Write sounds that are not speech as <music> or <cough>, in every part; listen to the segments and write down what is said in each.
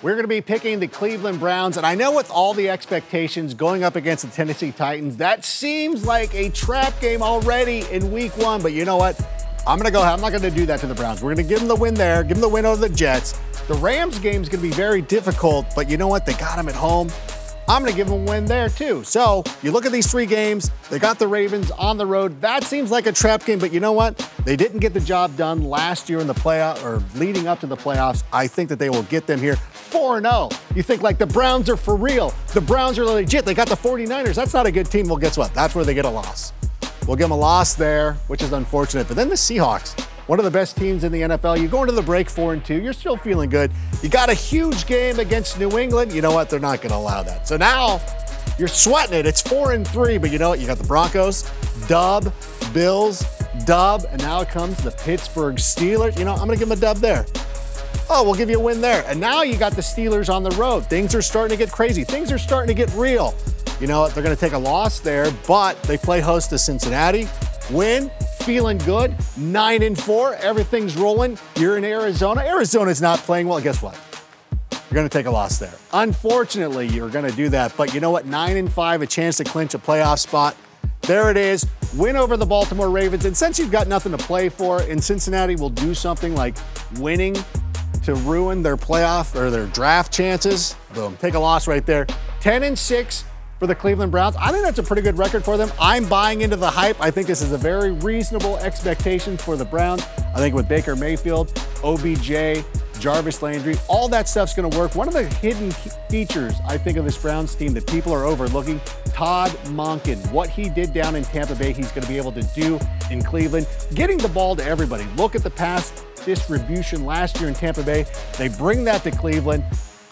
We're going to be picking the Cleveland Browns, and I know with all the expectations going up against the Tennessee Titans, that seems like a trap game already in week one. But you know what? I'm going to go, ahead. I'm not going to do that to the Browns. We're going to give them the win there, give them the win over the Jets. The Rams game is going to be very difficult, but you know what? They got them at home. I'm going to give them a win there too. So you look at these three games, they got the Ravens on the road. That seems like a trap game, but you know what? They didn't get the job done last year in the playoff or leading up to the playoffs. I think that they will get them here 4 0. You think like the Browns are for real. The Browns are legit. They got the 49ers. That's not a good team. Well, guess what? That's where they get a loss. We'll give them a loss there, which is unfortunate. But then the Seahawks, one of the best teams in the NFL. You go into the break four and two. You're still feeling good. You got a huge game against New England. You know what? They're not going to allow that. So now you're sweating it. It's four and three, but you know what? You got the Broncos, dub, Bills, dub, and now it comes the Pittsburgh Steelers. You know, I'm going to give them a dub there. Oh, we'll give you a win there. And now you got the Steelers on the road. Things are starting to get crazy. Things are starting to get real. You know? They're going to take a loss there, but they play host to Cincinnati. Win, feeling good. Nine and four, everything's rolling. You're in Arizona. Arizona's not playing well. Guess what? You're going to take a loss there. Unfortunately, you're going to do that. But you know what? Nine and five, a chance to clinch a playoff spot. There it is. Win over the Baltimore Ravens. And since you've got nothing to play for, in Cincinnati will do something like winning to ruin their playoff or their draft chances. Boom. Take a loss right there. 10 and 6 for the Cleveland Browns. I think that's a pretty good record for them. I'm buying into the hype. I think this is a very reasonable expectation for the Browns. I think with Baker Mayfield, OBJ, Jarvis Landry, all that stuff's going to work. One of the hidden features, I think, of this Browns team that people are overlooking, Todd Monken. What he did down in Tampa Bay, he's going to be able to do in Cleveland. Getting the ball to everybody. Look at the pass distribution last year in Tampa Bay. They bring that to Cleveland.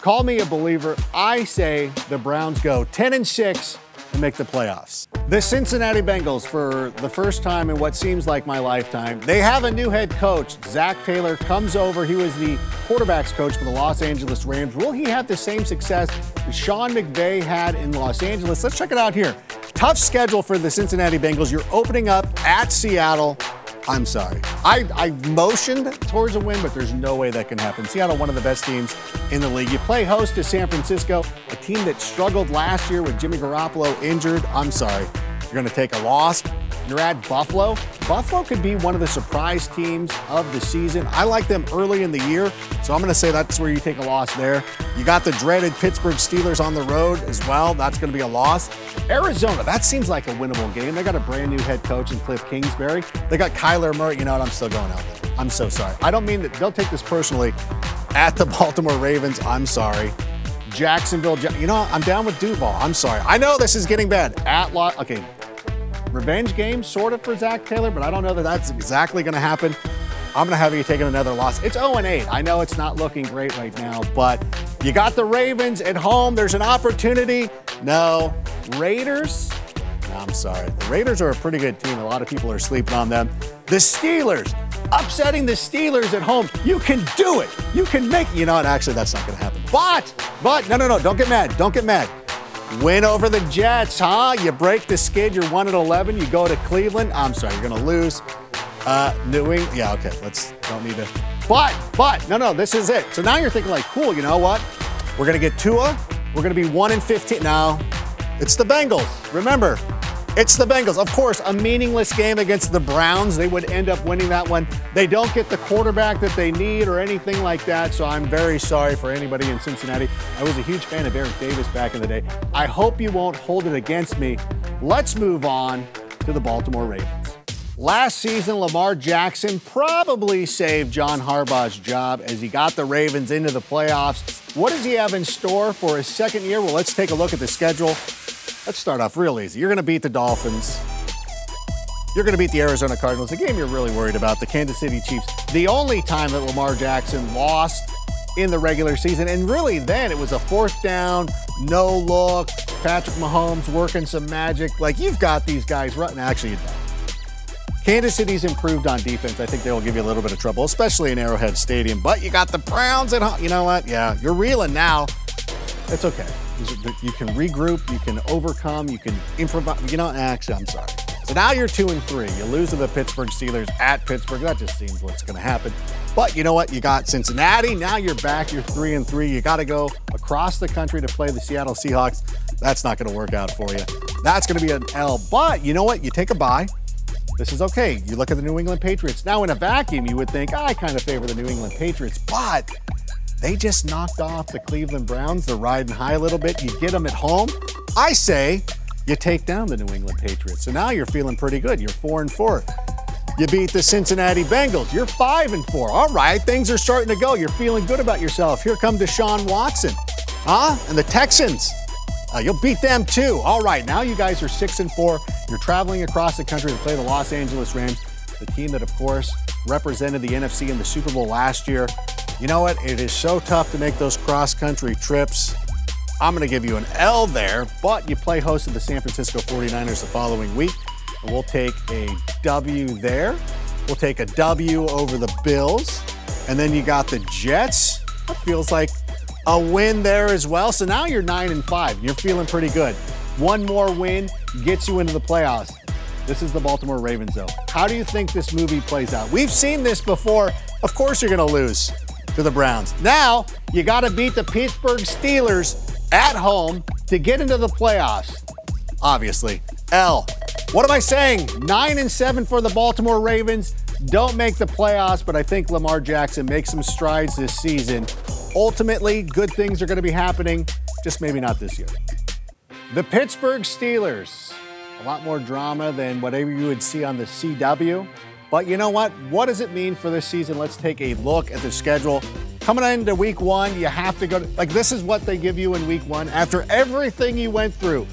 Call me a believer. I say the Browns go 10 and 6 and make the playoffs. The Cincinnati Bengals, for the first time in what seems like my lifetime, they have a new head coach. Zac Taylor comes over. He was the quarterbacks coach for the Los Angeles Rams. Will he have the same success that Sean McVay had in Los Angeles? Let's check it out here. Tough schedule for the Cincinnati Bengals. You're opening up at Seattle. I'm sorry. I, I motioned towards a win, but there's no way that can happen. Seattle, one of the best teams in the league. You play host to San Francisco, a team that struggled last year with Jimmy Garoppolo injured. I'm sorry. You're going to take a loss. You're at Buffalo. Buffalo could be one of the surprise teams of the season. I like them early in the year, so I'm going to say that's where you take a loss there. You got the dreaded Pittsburgh Steelers on the road as well. That's going to be a loss. Arizona, that seems like a winnable game. They got a brand new head coach in Cliff Kingsbury. They got Kyler Murray. You know what? I'm still going out there. I'm so sorry. I don't mean that they'll take this personally. At the <laughs> Baltimore Ravens, I'm sorry. Jacksonville, you know, I'm down with Duval. I'm sorry. I know this is getting bad. At lot, okay, revenge game, sort of, for Zac Taylor, but I don't know that that's exactly going to happen. I'm going to have you taking another loss. It's 0 8. I know it's not looking great right now, but you got the Ravens at home. There's an opportunity. No. Raiders? No, I'm sorry. The Raiders are a pretty good team. A lot of people are sleeping on them. The Steelers, upsetting the Steelers at home. You can do it. You can make, you know what? Actually, that's not going to happen. But, but, no, no, no. Don't get mad. Don't get mad. Win over the Jets, huh? You break the skid, you're 1 at 11, you go to Cleveland. I'm sorry, you're going to lose. Uh, New England, yeah, okay, let's, don't need to. But, but, no, no, this is it. So now you're thinking, like, cool, you know what? We're going to get Tua, we're going to be 1 in 15. Now, it's the Bengals. Remember, it's the Bengals. Of course, a meaningless game against the Browns. They would end up winning that one. They don't get the quarterback that they need or anything like that, so I'm very sorry for anybody in Cincinnati. I was a huge fan of Eric Davis back in the day. I hope you won't hold it against me. Let's move on to the Baltimore Ravens. Last season, Lamar Jackson probably saved John Harbaugh's job as he got the Ravens into the playoffs. What does he have in store for his second year? Well, let's take a look at the schedule. Let's start off real easy. You're going to beat the Dolphins. You're going to beat the Arizona Cardinals, a game you're really worried about, the Kansas City Chiefs. The only time that Lamar Jackson lost in the regular season, and really then it was a fourth down, no look, Patrick Mahomes working some magic. Like you've got these guys running. Actually, you don't. Kansas City's improved on defense. I think they will give you a little bit of trouble, especially in Arrowhead Stadium. But you got the Browns at home. You know what? Yeah, you're reeling now. It's okay. You can regroup, you can overcome, you can improvise. You know, actually, I'm sorry. So now you're two and three. You lose to the Pittsburgh Steelers at Pittsburgh. That just seems what's going to happen. But you know what? You got Cincinnati. Now you're back. You're three and three. You got to go across the country to play the Seattle Seahawks. That's not going to work out for you. That's going to be an L. But you know what? You take a bye. This is okay. You look at the New England Patriots. Now, in a vacuum, you would think, I kind of favor the New England Patriots, but they just knocked off the Cleveland Browns. They're riding high a little bit. You get them at home. I say you take down the New England Patriots. So now you're feeling pretty good. You're four and four. You beat the Cincinnati Bengals. You're five and four. All right, things are starting to go. You're feeling good about yourself. Here come Deshaun Watson, huh? And the Texans. Uh, you'll beat them too. All right, now you guys are six and four. You're traveling across the country to play the Los Angeles Rams, the team that, of course, represented the NFC in the Super Bowl last year. You know what? It is so tough to make those cross country trips. I'm going to give you an L there, but you play host to the San Francisco 49ers the following week. And we'll take a W there. We'll take a W over the Bills. And then you got the Jets. That feels like a win there as well. So now you're nine and five. You're feeling pretty good. One more win gets you into the playoffs. This is the Baltimore Ravens, though. How do you think this movie plays out? We've seen this before. Of course, you're going to lose to the Browns. Now, you got to beat the Pittsburgh Steelers at home to get into the playoffs. Obviously. L. What am I saying? Nine and seven for the Baltimore Ravens. Don't make the playoffs, but I think Lamar Jackson makes some strides this season. Ultimately, good things are going to be happening, just maybe not this year. The Pittsburgh Steelers. A lot more drama than whatever you would see on the CW. But you know what? What does it mean for this season? Let's take a look at the schedule. Coming into week one, you have to go to, like, this is what they give you in week one. After everything you went through,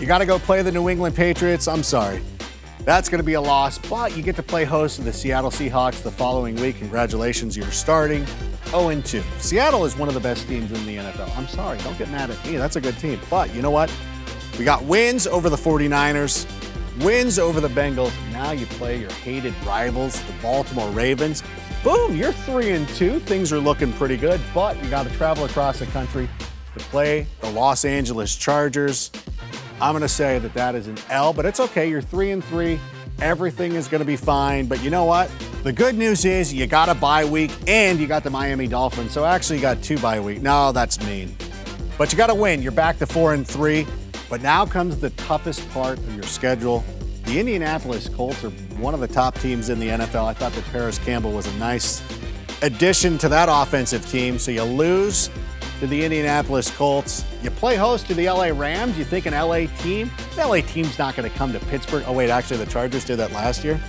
you got to go play the New England Patriots. I'm sorry. That's going to be a loss, but you get to play host to the Seattle Seahawks the following week. Congratulations, you're starting 0 2. Seattle is one of the best teams in the NFL. I'm sorry, don't get mad at me. That's a good team. But you know what? We got wins over the 49ers, wins over the Bengals. Now you play your hated rivals, the Baltimore Ravens. Boom, you're 3 and 2. Things are looking pretty good, but you got to travel across the country to play the Los Angeles Chargers. I'm going to say that that is an L, but it's okay. You're three and three. Everything is going to be fine. But you know what? The good news is you got a bye week and you got the Miami Dolphins. So actually, you got two bye week. No, that's mean. But you got to win. You're back to four and three. But now comes the toughest part of your schedule. The Indianapolis Colts are one of the top teams in the NFL. I thought that Parris Campbell was a nice addition to that offensive team. So you lose to the Indianapolis Colts. You play host to the LA Rams. You think an LA team? The LA team's not going to come to Pittsburgh. Oh, wait, actually, the Chargers did that last year.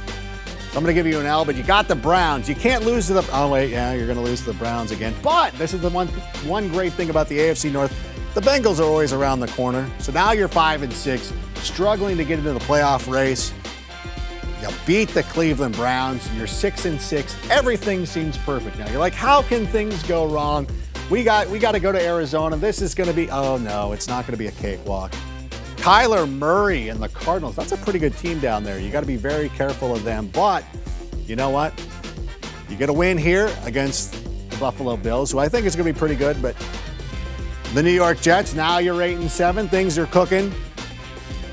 So I'm going to give you an L, but you got the Browns. You can't lose to the. Oh, wait, yeah, you're going to lose to the Browns again. But this is the one, one great thing about the AFC North. The Bengals are always around the corner. So now you're five and six, struggling to get into the playoff race. You beat the Cleveland Browns. You're six and six. Everything seems perfect now. You're like, how can things go wrong? We got we got to go to Arizona. This is going to be oh no, it's not going to be a cakewalk. Kyler Murray and the Cardinals. That's a pretty good team down there. You got to be very careful of them. But you know what? You get a win here against the Buffalo Bills, who I think is going to be pretty good. But the New York Jets. Now you're eight and seven. Things are cooking.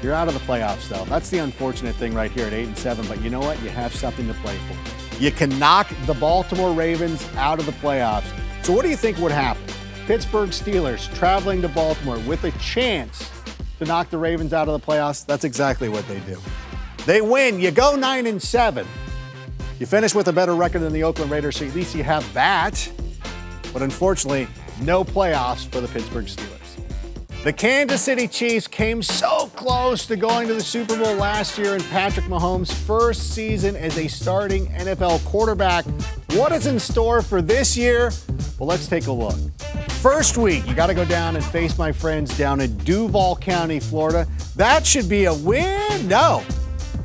You're out of the playoffs, though. That's the unfortunate thing right here at eight and seven. But you know what? You have something to play for. You can knock the Baltimore Ravens out of the playoffs. So, what do you think would happen? Pittsburgh Steelers traveling to Baltimore with a chance to knock the Ravens out of the playoffs. That's exactly what they do. They win. You go nine and seven. You finish with a better record than the Oakland Raiders, so at least you have that. But unfortunately, no playoffs for the Pittsburgh Steelers. The Kansas City Chiefs came so close to going to the Super Bowl last year in Patrick Mahomes' first season as a starting NFL quarterback. What is in store for this year? Well, let's take a look. First week, you got to go down and face my friends down in Duval County, Florida. That should be a win. No.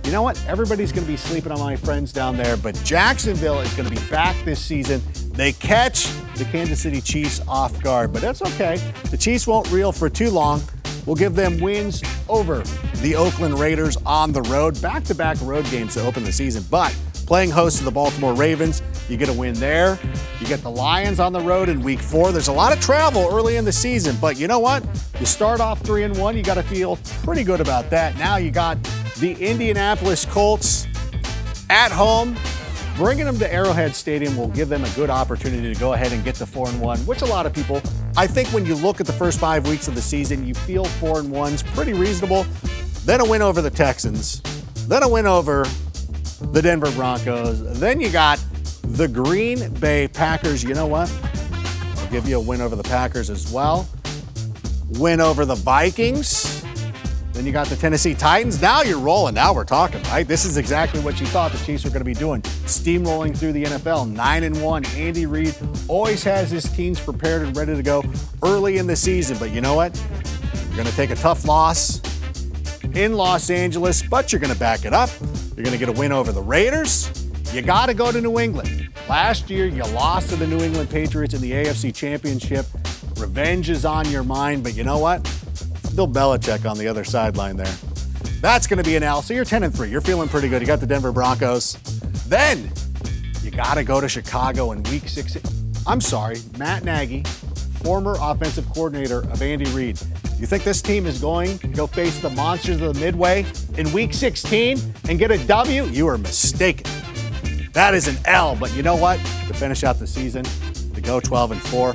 You know what? Everybody's going to be sleeping on my friends down there, but Jacksonville is going to be back this season. They catch the Kansas City Chiefs off guard, but that's okay. The Chiefs won't reel for too long. We'll give them wins over the Oakland Raiders on the road, back to back road games to open the season. But playing host to the Baltimore Ravens, you get a win there. You get the Lions on the road in week four. There's a lot of travel early in the season, but you know what? You start off three and one, you got to feel pretty good about that. Now you got the Indianapolis Colts at home. Bringing them to Arrowhead Stadium will give them a good opportunity to go ahead and get to four and one, which a lot of people, I think, when you look at the first five weeks of the season, you feel four and one's pretty reasonable. Then a win over the Texans, then a win over the Denver Broncos. Then you got the Green Bay Packers. You know what? I'll give you a win over the Packers as well. Win over the Vikings. Then you got the Tennessee Titans. Now you're rolling. Now we're talking, right? This is exactly what you thought the Chiefs were going to be doing. Steamrolling through the NFL. 9 and 1. Andy Reid always has his teams prepared and ready to go early in the season. But you know what? You're going to take a tough loss in Los Angeles, but you're going to back it up. You're going to get a win over the Raiders. You got to go to New England. Last year, you lost to the New England Patriots in the AFC Championship. Revenge is on your mind, but you know what? Bill Belichick on the other sideline there. That's going to be an L. So you're 10 and 3. You're feeling pretty good. You got the Denver Broncos. Then you got to go to Chicago in week six. I'm sorry, Matt Nagy, former offensive coordinator of Andy Reid. You think this team is going to go face the monsters of the Midway in week 16 and get a W? You are mistaken. That is an L, but you know what? To finish out the season, to go 12 and 4,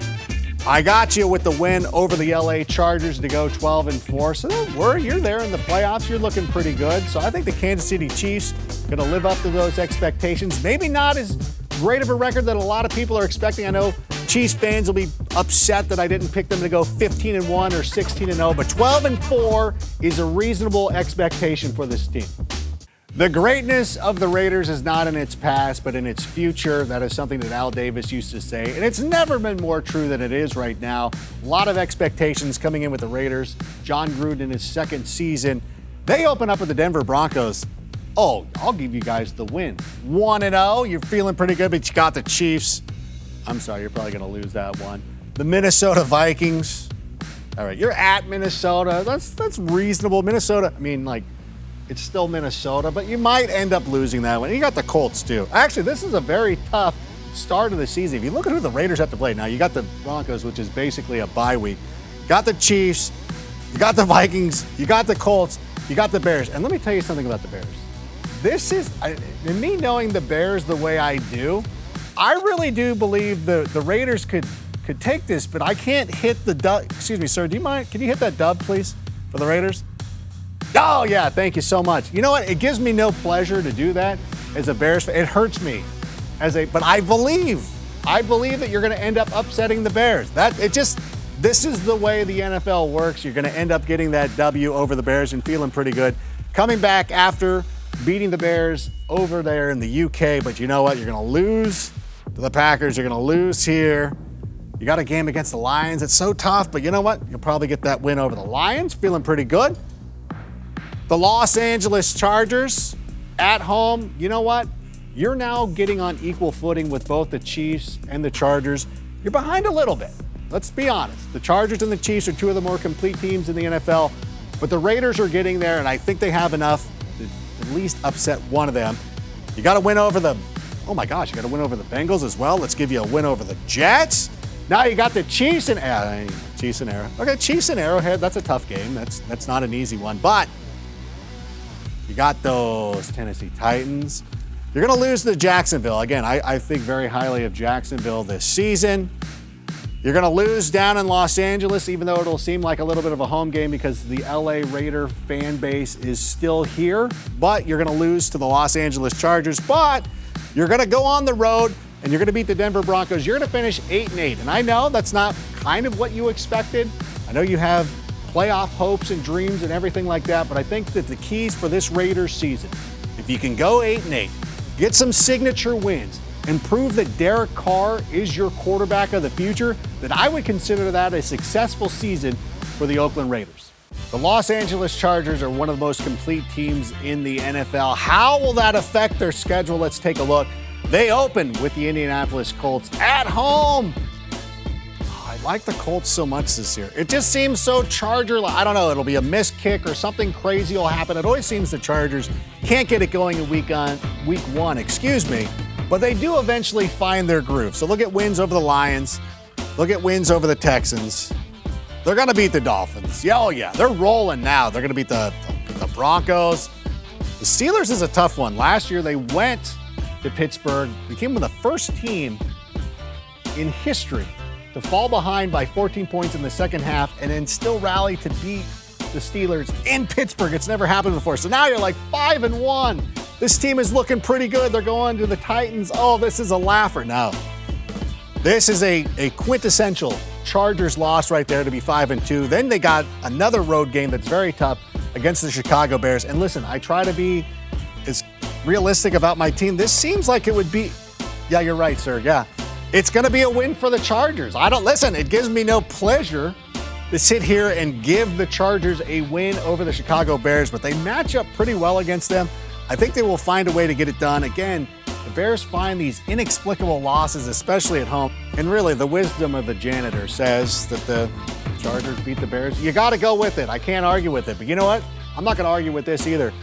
I got you with the win over the LA Chargers to go 12 and 4. So don't worry, you're there in the playoffs. You're looking pretty good. So I think the Kansas City Chiefs going to live up to those expectations. Maybe not as great of a record that a lot of people are expecting. I know Chiefs fans will be upset that I didn't pick them to go 15 and 1 or 16 and 0, but 12 and 4 is a reasonable expectation for this team. The greatness of the Raiders is not in its past, but in its future. That is something that Al Davis used to say, and it's never been more true than it is right now. A lot of expectations coming in with the Raiders. Jon Gruden in his second season. They open up with the Denver Broncos. Oh, I'll give you guys the win. 1 0. You're feeling pretty good, but you got the Chiefs. I'm sorry, you're probably going to lose that one. The Minnesota Vikings. All right, you're at Minnesota. That's that's reasonable. Minnesota, I mean, like, it's still Minnesota, but you might end up losing that one. You got the Colts too. Actually, this is a very tough start of the season. If you look at who the Raiders have to play now, you got the Broncos, which is basically a bye week. Got the Chiefs, you got the Vikings, you got the Colts, you got the Bears. And let me tell you something about the Bears. This is, in me knowing the Bears the way I do, I really do believe the, the Raiders could could take this, but I can't hit the dub. Excuse me, sir. Do you mind? Can you hit that dub, please, for the Raiders? Oh, yeah, thank you so much. You know what? It gives me no pleasure to do that as a Bears fan. It hurts me as a, but I believe, I believe that you're going to end up upsetting the Bears. That, it just, this is the way the NFL works. You're going to end up getting that W over the Bears and feeling pretty good. Coming back after beating the Bears over there in the UK, but you know what? You're going to lose to the Packers. You're going to lose here. You got a game against the Lions. It's so tough, but you know what? You'll probably get that win over the Lions. Feeling pretty good. The Los Angeles Chargers at home, you know what? You're now getting on equal footing with both the Chiefs and the Chargers. You're behind a little bit. Let's be honest. The Chargers and the Chiefs are two of the more complete teams in the NFL, but the Raiders are getting there, and I think they have enough to at least upset one of them. You got to win over the, oh my gosh, you got to win over the Bengals as well. Let's give you a win over the Jets. Now you got the Chiefs and Chiefs and Arrow. Okay, Chiefs and Arrowhead. That's a tough game. That's that's not an easy one, but you got those Tennessee Titans. You're going to lose to Jacksonville. Again, I, I think very highly of Jacksonville this season. You're going to lose down in Los Angeles, even though it'll seem like a little bit of a home game because the LA Raider fan base is still here. But you're going to lose to the Los Angeles Chargers. But you're going to go on the road and you're going to beat the Denver Broncos. You're going to finish 8 and 8. And I know that's not kind of what you expected. I know you have playoff hopes and dreams and everything like that. But I think that the keys for this Raiders season, if you can go 8 and 8, get some signature wins, and prove that Derek Carr is your quarterback of the future, then I would consider that a successful season for the Oakland Raiders. The Los Angeles Chargers are one of the most complete teams in the NFL. How will that affect their schedule? Let's take a look. They open with the Indianapolis Colts at home like the Colts so much this year. It just seems so Charger. I don't know. It'll be a missed kick or something crazy will happen. It always seems the Chargers can't get it going in week on week one. Excuse me, but they do eventually find their groove. So look at wins over the Lions. Look at wins over the Texans. They're to beat the Dolphins. Yeah, oh yeah, they're rolling now. They're to beat the, the, the Broncos. The Steelers is a tough one. Last year they went to Pittsburgh, became the first team in history to fall behind by 14 points in the second half and then still rally to beat the Steelers in Pittsburgh. It's never happened before. So now you're like five and one. This team is looking pretty good. They're going to the Titans. Oh, this is a laugher. No. This is a, a quintessential Chargers loss right there to be five and two. Then they got another road game that's very tough against the Chicago Bears. And listen, I try to be as realistic about my team. This seems like it would be. Yeah, you're right, sir. Yeah. It's going to be a win for the Chargers. I don't listen, it gives me no pleasure to sit here and give the Chargers a win over the Chicago Bears, but they match up pretty well against them. I think they will find a way to get it done. Again, the Bears find these inexplicable losses, especially at home. And really, the wisdom of the janitor says that the Chargers beat the Bears. You got to go with it. I can't argue with it. But you know what? I'm not going to argue with this either.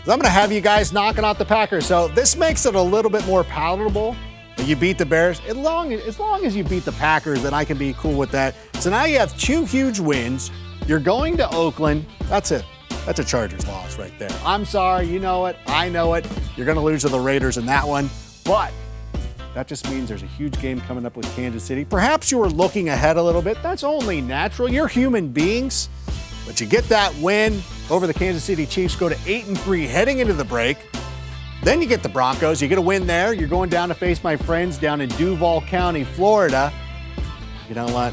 I'm going to have you guys knocking out the Packers. So this makes it a little bit more palatable you beat the Bears. As long, as long as you beat the Packers, then I can be cool with that. So now you have two huge wins. You're going to Oakland. That's it. That's a Chargers loss right there. I'm sorry. You know it. I know it. You're going to lose to the Raiders in that one. But that just means there's a huge game coming up with Kansas City. Perhaps you were looking ahead a little bit. That's only natural. You're human beings. But you get that win over the Kansas City Chiefs, go to 8 and 3 heading into the break. Then you get the Broncos. You get a win there. You're going down to face my friends down in Duval County, Florida. You know what?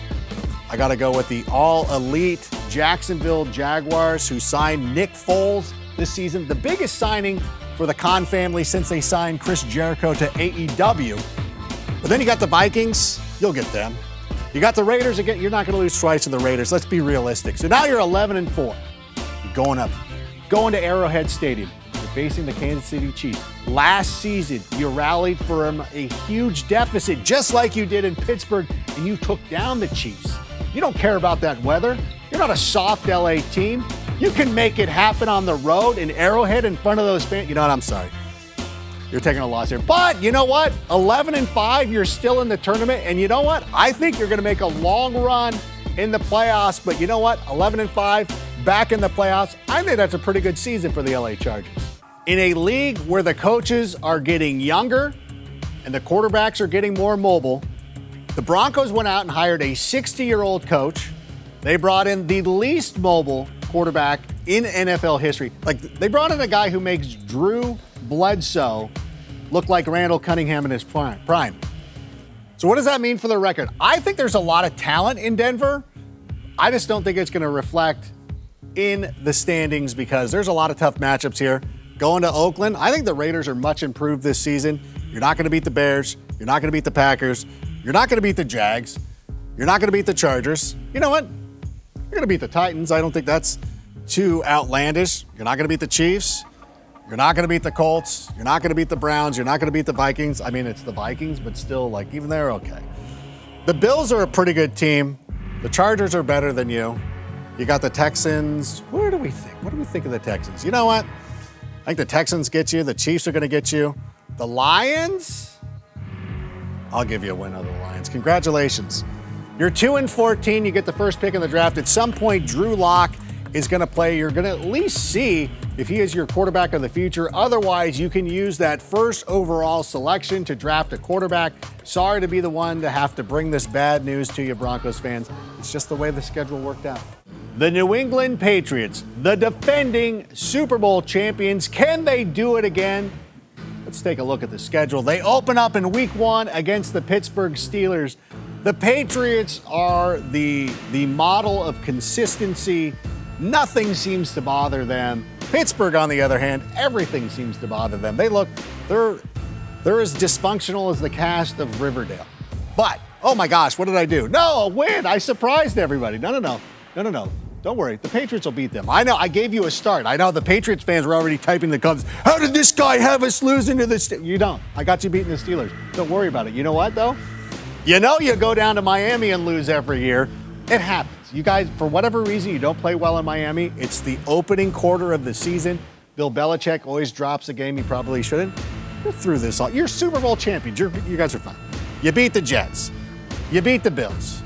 I got to go with the all elite Jacksonville Jaguars who signed Nick Foles this season. The biggest signing for the Khan family since they signed Chris Jericho to AEW. But then you got the Vikings. You'll get them. You got the Raiders again. You're not going to lose twice to the Raiders. Let's be realistic. So now you're 11 and 4. You're going up, going to Arrowhead Stadium facing the Kansas City Chiefs. Last season, you rallied from a huge deficit, just like you did in Pittsburgh, and you took down the Chiefs. You don't care about that weather. You're not a soft LA team. You can make it happen on the road in Arrowhead in front of those fans. You know what? I'm sorry. You're taking a loss here. But you know what? 11 and 5, you're still in the tournament. And you know what? I think you're going to make a long run in the playoffs. But you know what? 11 and 5, back in the playoffs. I think that's a pretty good season for the LA Chargers. In a league where the coaches are getting younger and the quarterbacks are getting more mobile, the Broncos went out and hired a 60 year old coach. They brought in the least mobile quarterback in NFL history. Like, they brought in a guy who makes Drew Bledsoe look like Randall Cunningham in his prime. So, what does that mean for the record? I think there's a lot of talent in Denver. I just don't think it's going to reflect in the standings because there's a lot of tough matchups here. Going to Oakland, I think the Raiders are much improved this season. You're not going to beat the Bears. You're not going to beat the Packers. You're not going to beat the Jags. You're not going to beat the Chargers. You know what? You're going to beat the Titans. I don't think that's too outlandish. You're not going to beat the Chiefs. You're not going to beat the Colts. You're not going to beat the Browns. You're not going to beat the Vikings. I mean, it's the Vikings, but still, like, even they're okay. The Bills are a pretty good team. The Chargers are better than you. You got the Texans. Where do we think? What do we think of the Texans? You know what? I think the Texans get you. The Chiefs are going to get you. The Lions, I'll give you a win over the Lions. Congratulations. You're 2 and 14. You get the first pick in the draft. At some point, Drew Lock is going to play. You're going to at least see if he is your quarterback of the future. Otherwise, you can use that first overall selection to draft a quarterback. Sorry to be the one to have to bring this bad news to you, Broncos fans. It's just the way the schedule worked out. The New England Patriots, the defending Super Bowl champions, can they do it again? Let's take a look at the schedule. They open up in week one against the Pittsburgh Steelers. The Patriots are the, the model of consistency. Nothing seems to bother them. Pittsburgh, on the other hand, everything seems to bother them. They look, they're, they're as dysfunctional as the cast of Riverdale. But, oh my gosh, what did I do? No, a win. I surprised everybody. No, no, no. No, no, no. Don't worry. The Patriots will beat them. I know. I gave you a start. I know the Patriots fans were already typing the Cubs. How did this guy have us losing to the? You don't. I got you beating the Steelers. Don't worry about it. You know what, though? You know you go down to Miami and lose every year. It happens. You guys, for whatever reason, you don't play well in Miami. It's the opening quarter of the season. Bill Belichick always drops a game he probably shouldn't. You're through this all. You're Super Bowl champions. You're, you guys are fine. You beat the Jets. You beat the Bills.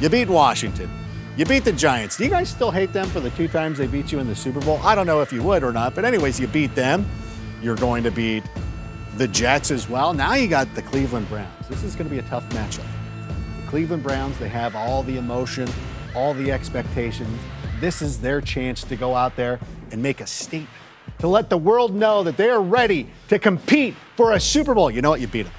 You beat Washington. You beat the Giants. Do you guys still hate them for the two times they beat you in the Super Bowl? I don't know if you would or not, but anyways, you beat them. You're going to beat the Jets as well. Now you got the Cleveland Browns. This is going to be a tough matchup. The Cleveland Browns, they have all the emotion, all the expectations. This is their chance to go out there and make a statement, to let the world know that they are ready to compete for a Super Bowl. You know what? You beat them.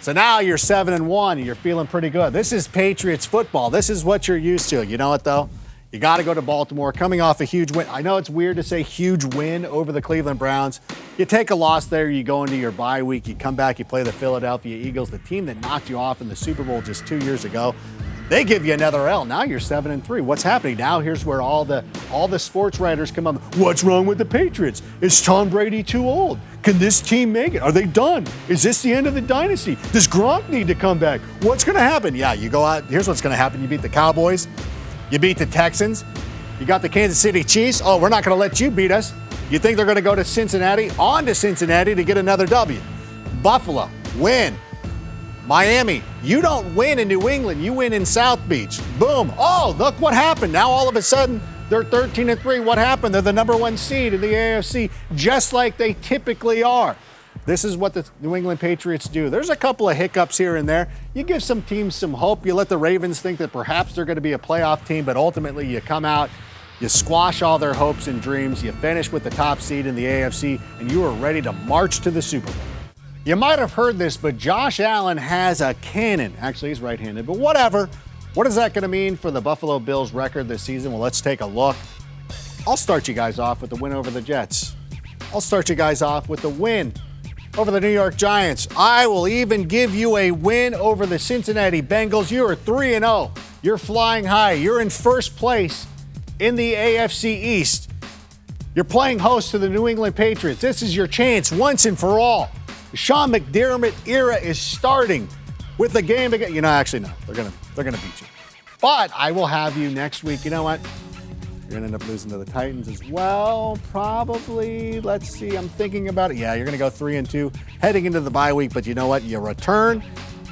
So now you're seven and one, and you're feeling pretty good. This is Patriots football. This is what you're used to. You know what though? You got to go to Baltimore, coming off a huge win. I know it's weird to say huge win over the Cleveland Browns. You take a loss there, you go into your bye week, you come back, you play the Philadelphia Eagles, the team that knocked you off in the Super Bowl just two years ago. They give you another L. Now you're seven and three. What's happening? Now here's where all the all the sports writers come up. What's wrong with the Patriots? Is Tom Brady too old? Can this team make it? Are they done? Is this the end of the dynasty? Does Gronk need to come back? What's going to happen? Yeah, you go out. Here's what's going to happen. You beat the Cowboys. You beat the Texans. You got the Kansas City Chiefs. Oh, we're not going to let you beat us. You think they're going to go to Cincinnati? On to Cincinnati to get another W. Buffalo, win. Miami, you don't win in New England, you win in South Beach. Boom. Oh, look what happened. Now all of a sudden, they're 13 and 3. What happened? They're the number one seed in the AFC, just like they typically are. This is what the New England Patriots do. There's a couple of hiccups here and there. You give some teams some hope. You let the Ravens think that perhaps they're going to be a playoff team, but ultimately you come out, you squash all their hopes and dreams, you finish with the top seed in the AFC, and you are ready to march to the Super Bowl. You might have heard this, but Josh Allen has a cannon. Actually, he's right handed, but whatever. What is that going to mean for the Buffalo Bills record this season? Well, let's take a look. I'll start you guys off with the win over the Jets. I'll start you guys off with the win over the New York Giants. I will even give you a win over the Cincinnati Bengals. You are 3 0. You're flying high. You're in first place in the AFC East. You're playing host to the New England Patriots. This is your chance once and for all. Sean McDermott era is starting with the game again. You know, actually, no, they're gonna they're gonna beat you. But I will have you next week. You know what? You're gonna end up losing to the Titans as well. Probably. Let's see. I'm thinking about it. Yeah, you're gonna go three and two heading into the bye week. But you know what? You return.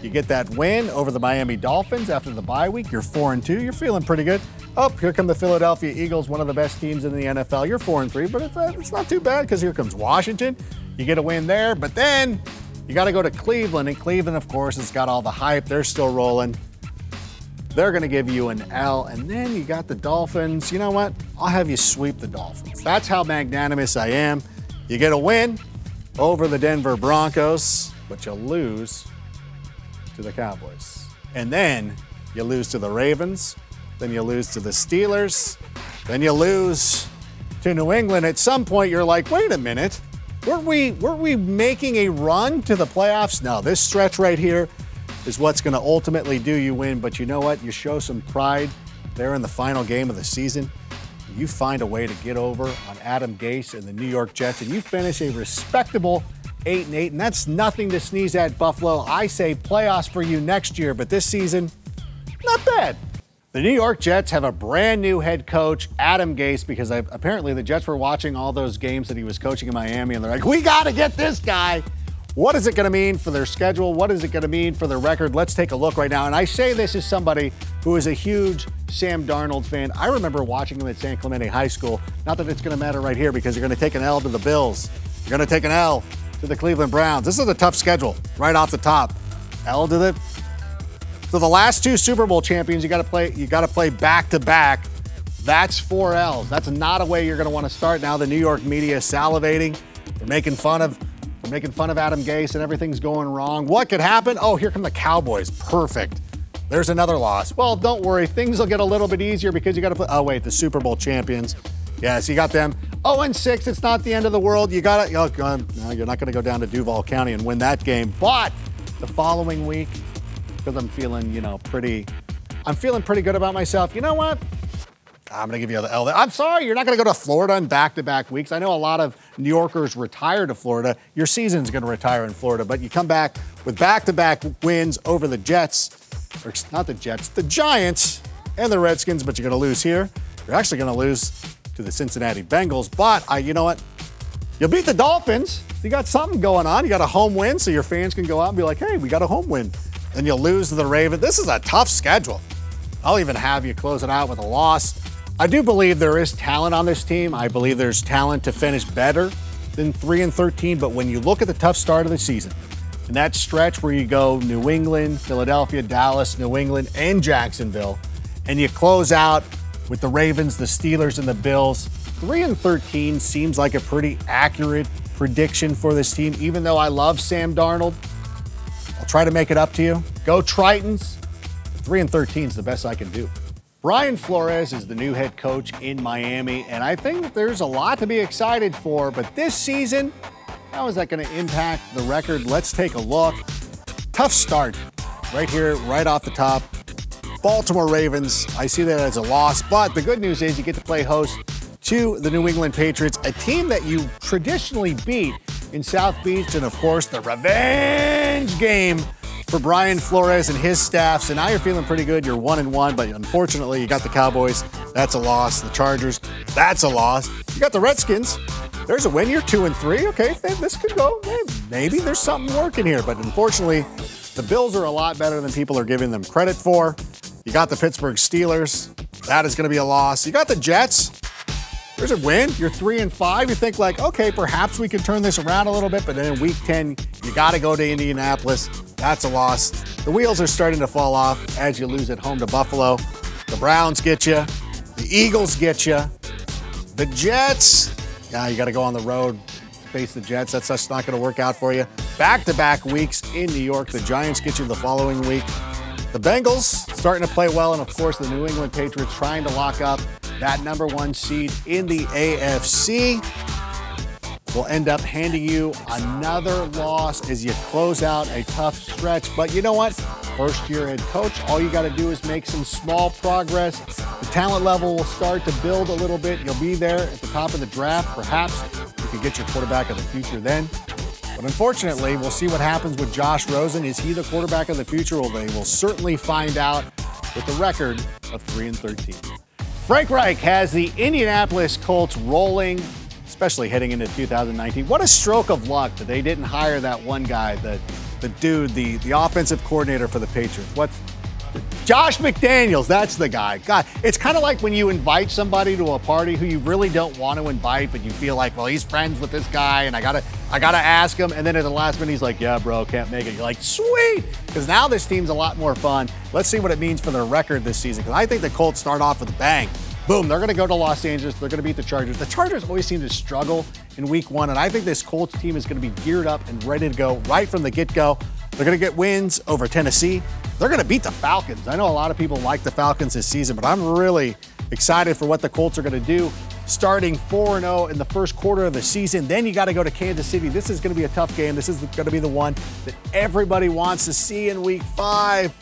You get that win over the Miami Dolphins after the bye week. You're four and two. You're feeling pretty good. Oh, here come the Philadelphia Eagles, one of the best teams in the NFL. You're four and three, but it's, uh, it's not too bad because here comes Washington. You get a win there, but then you got to go to Cleveland, and Cleveland, of course, has got all the hype. They're still rolling. They're going to give you an L, and then you got the Dolphins. You know what? I'll have you sweep the Dolphins. That's how magnanimous I am. You get a win over the Denver Broncos, but you lose to the Cowboys. And then you lose to the Ravens, then you lose to the Steelers, then you lose to New England. At some point, you're like, wait a minute. Weren't we, weren't we making a run to the playoffs? No, this stretch right here is what's going to ultimately do you win. But you know what? You show some pride there in the final game of the season. You find a way to get over on Adam Gase and the New York Jets, and you finish a respectable 8 and 8. And that's nothing to sneeze at, Buffalo. I say playoffs for you next year, but this season, not bad. The New York Jets have a brand new head coach, Adam Gase, because I, apparently the Jets were watching all those games that he was coaching in Miami, and they're like, we got to get this guy. What is it going to mean for their schedule? What is it going to mean for their record? Let's take a look right now. And I say this as somebody who is a huge Sam Darnold fan. I remember watching him at San Clemente High School. Not that it's going to matter right here because you're going to take an L to the Bills. You're going to take an L to the Cleveland Browns. This is a tough schedule right off the top. L to the so the last two Super Bowl champions, you got to play. You got to play back to back. That's four L's. That's not a way you're going to want to start. Now the New York media is salivating. They're making fun of. They're making fun of Adam Gase, and everything's going wrong. What could happen? Oh, here come the Cowboys. Perfect. There's another loss. Well, don't worry. Things will get a little bit easier because you got to play. Oh wait, the Super Bowl champions. Yes, you got them. 0 and 6. It's not the end of the world. You got to. Oh, no, you're not going to go down to Duval County and win that game. But the following week, because I'm feeling, you know, pretty, I'm feeling pretty good about myself. You know what? I'm going to give you the L. I'm sorry, you're not going to go to Florida in back-to-back weeks. I know a lot of New Yorkers retire to Florida. Your season's going to retire in Florida, but you come back with back-to-back wins over the Jets, or not the Jets, the Giants and the Redskins, but you're going to lose here. You're actually going to lose to the Cincinnati Bengals, but I, you know what? You'll beat the Dolphins. You got something going on. You got a home win, so your fans can go out and be like, "Hey, we got a home win." Then you'll lose to the Ravens. This is a tough schedule. I'll even have you close it out with a loss. I do believe there is talent on this team. I believe there's talent to finish better than 3 and 13, but when you look at the tough start of the season, and that stretch where you go New England, Philadelphia, Dallas, New England, and Jacksonville, and you close out with the Ravens, the Steelers, and the Bills, 3 and 13 seems like a pretty accurate prediction for this team. Even though I love Sam Darnold, try to make it up to you. Go Tritons. 3 and 13 is the best I can do. Brian Flores is the new head coach in Miami, and I think that there's a lot to be excited for. But this season, how is that going to impact the record? Let's take a look. Tough start right here, right off the top. Baltimore Ravens, I see that as a loss, but the good news is you get to play host to the New England Patriots, a team that you traditionally beat in South Beach, and of course, the revenge game for Brian Flores and his staff. So now you're feeling pretty good. You're one and one, but unfortunately, you got the Cowboys. That's a loss. The Chargers. That's a loss. You got the Redskins. There's a win. You're two and three. Okay, this could go. Maybe there's something working here, but unfortunately, the Bills are a lot better than people are giving them credit for. You got the Pittsburgh Steelers. That is going to be a loss. You got the Jets. There's a win. You're three and five. You think like, okay, perhaps we can turn this around a little bit, but then in week 10, you got to go to Indianapolis. That's a loss. The wheels are starting to fall off as you lose at home to Buffalo. The Browns get you. The Eagles get you. The Jets, yeah, you got to go on the road, face the Jets. That's just not going to work out for you. Back to back weeks in New York. The Giants get you the following week. The Bengals starting to play well, and of course, the New England Patriots trying to lock up that number one seed in the AFC will end up handing you another loss as you close out a tough stretch. But you know what? First year head coach, all you got to do is make some small progress. The talent level will start to build a little bit. You'll be there at the top of the draft. Perhaps you can get your quarterback of the future then. But unfortunately, we'll see what happens with Josh Rosen. Is he the quarterback of the future? Well, they will certainly find out with the record of 3 and 13. Frank Reich has the Indianapolis Colts rolling, especially heading into 2019. What a stroke of luck that they didn't hire that one guy, the, the dude, the, the offensive coordinator for the Patriots. What? Josh McDaniels, that's the guy. God, it's kind of like when you invite somebody to a party who you really don't want to invite, but you feel like, well, he's friends with this guy, and I gotta, I gotta ask him. And then at the last minute, he's like, yeah, bro, can't make it. You're like, sweet, because now this team's a lot more fun. Let's see what it means for their record this season, because I think the Colts start off with a bang. Boom, they're going to go to Los Angeles. They're going to beat the Chargers. The Chargers always seem to struggle in week one, and I think this Colts team is going to be geared up and ready to go right from the get go. They're going to get wins over Tennessee. They're going to beat the Falcons. I know a lot of people like the Falcons this season, but I'm really excited for what the Colts are going to do. Starting 4 0 in the first quarter of the season. Then you got to go to Kansas City. This is going to be a tough game. This is going to be the one that everybody wants to see in week five.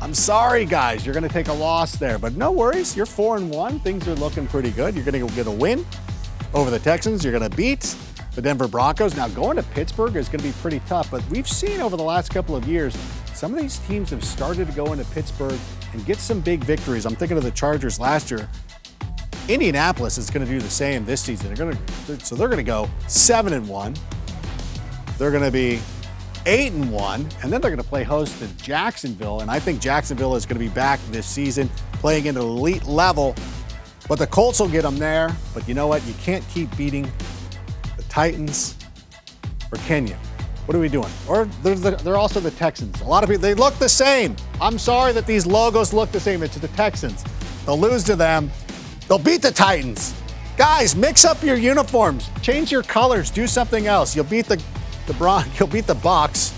I'm sorry, guys, you're going to take a loss there, but no worries. You're four and one. Things are looking pretty good. You're going to get a win over the Texans. You're going to beat the Denver Broncos. Now, going to Pittsburgh is going to be pretty tough, but we've seen over the last couple of years, some of these teams have started to go into Pittsburgh and get some big victories. I'm thinking of the Chargers last year. Indianapolis is going to do the same this season. They're going to, so they're going to go seven and one. They're going to be eight and one, and then they're going to play host to Jacksonville. And I think Jacksonville is going to be back this season, playing at an elite level. But the Colts will get them there. But you know what? You can't keep beating the Titans or Kenya. What are we doing? Or they're, the, they're also the Texans. A lot of people, they look the same. I'm sorry that these logos look the same. It's the Texans. They'll lose to them. They'll beat the Titans. Guys, mix up your uniforms. Change your colors. Do something else. You'll beat the the Bron- <laughs> he'll beat the Bucs.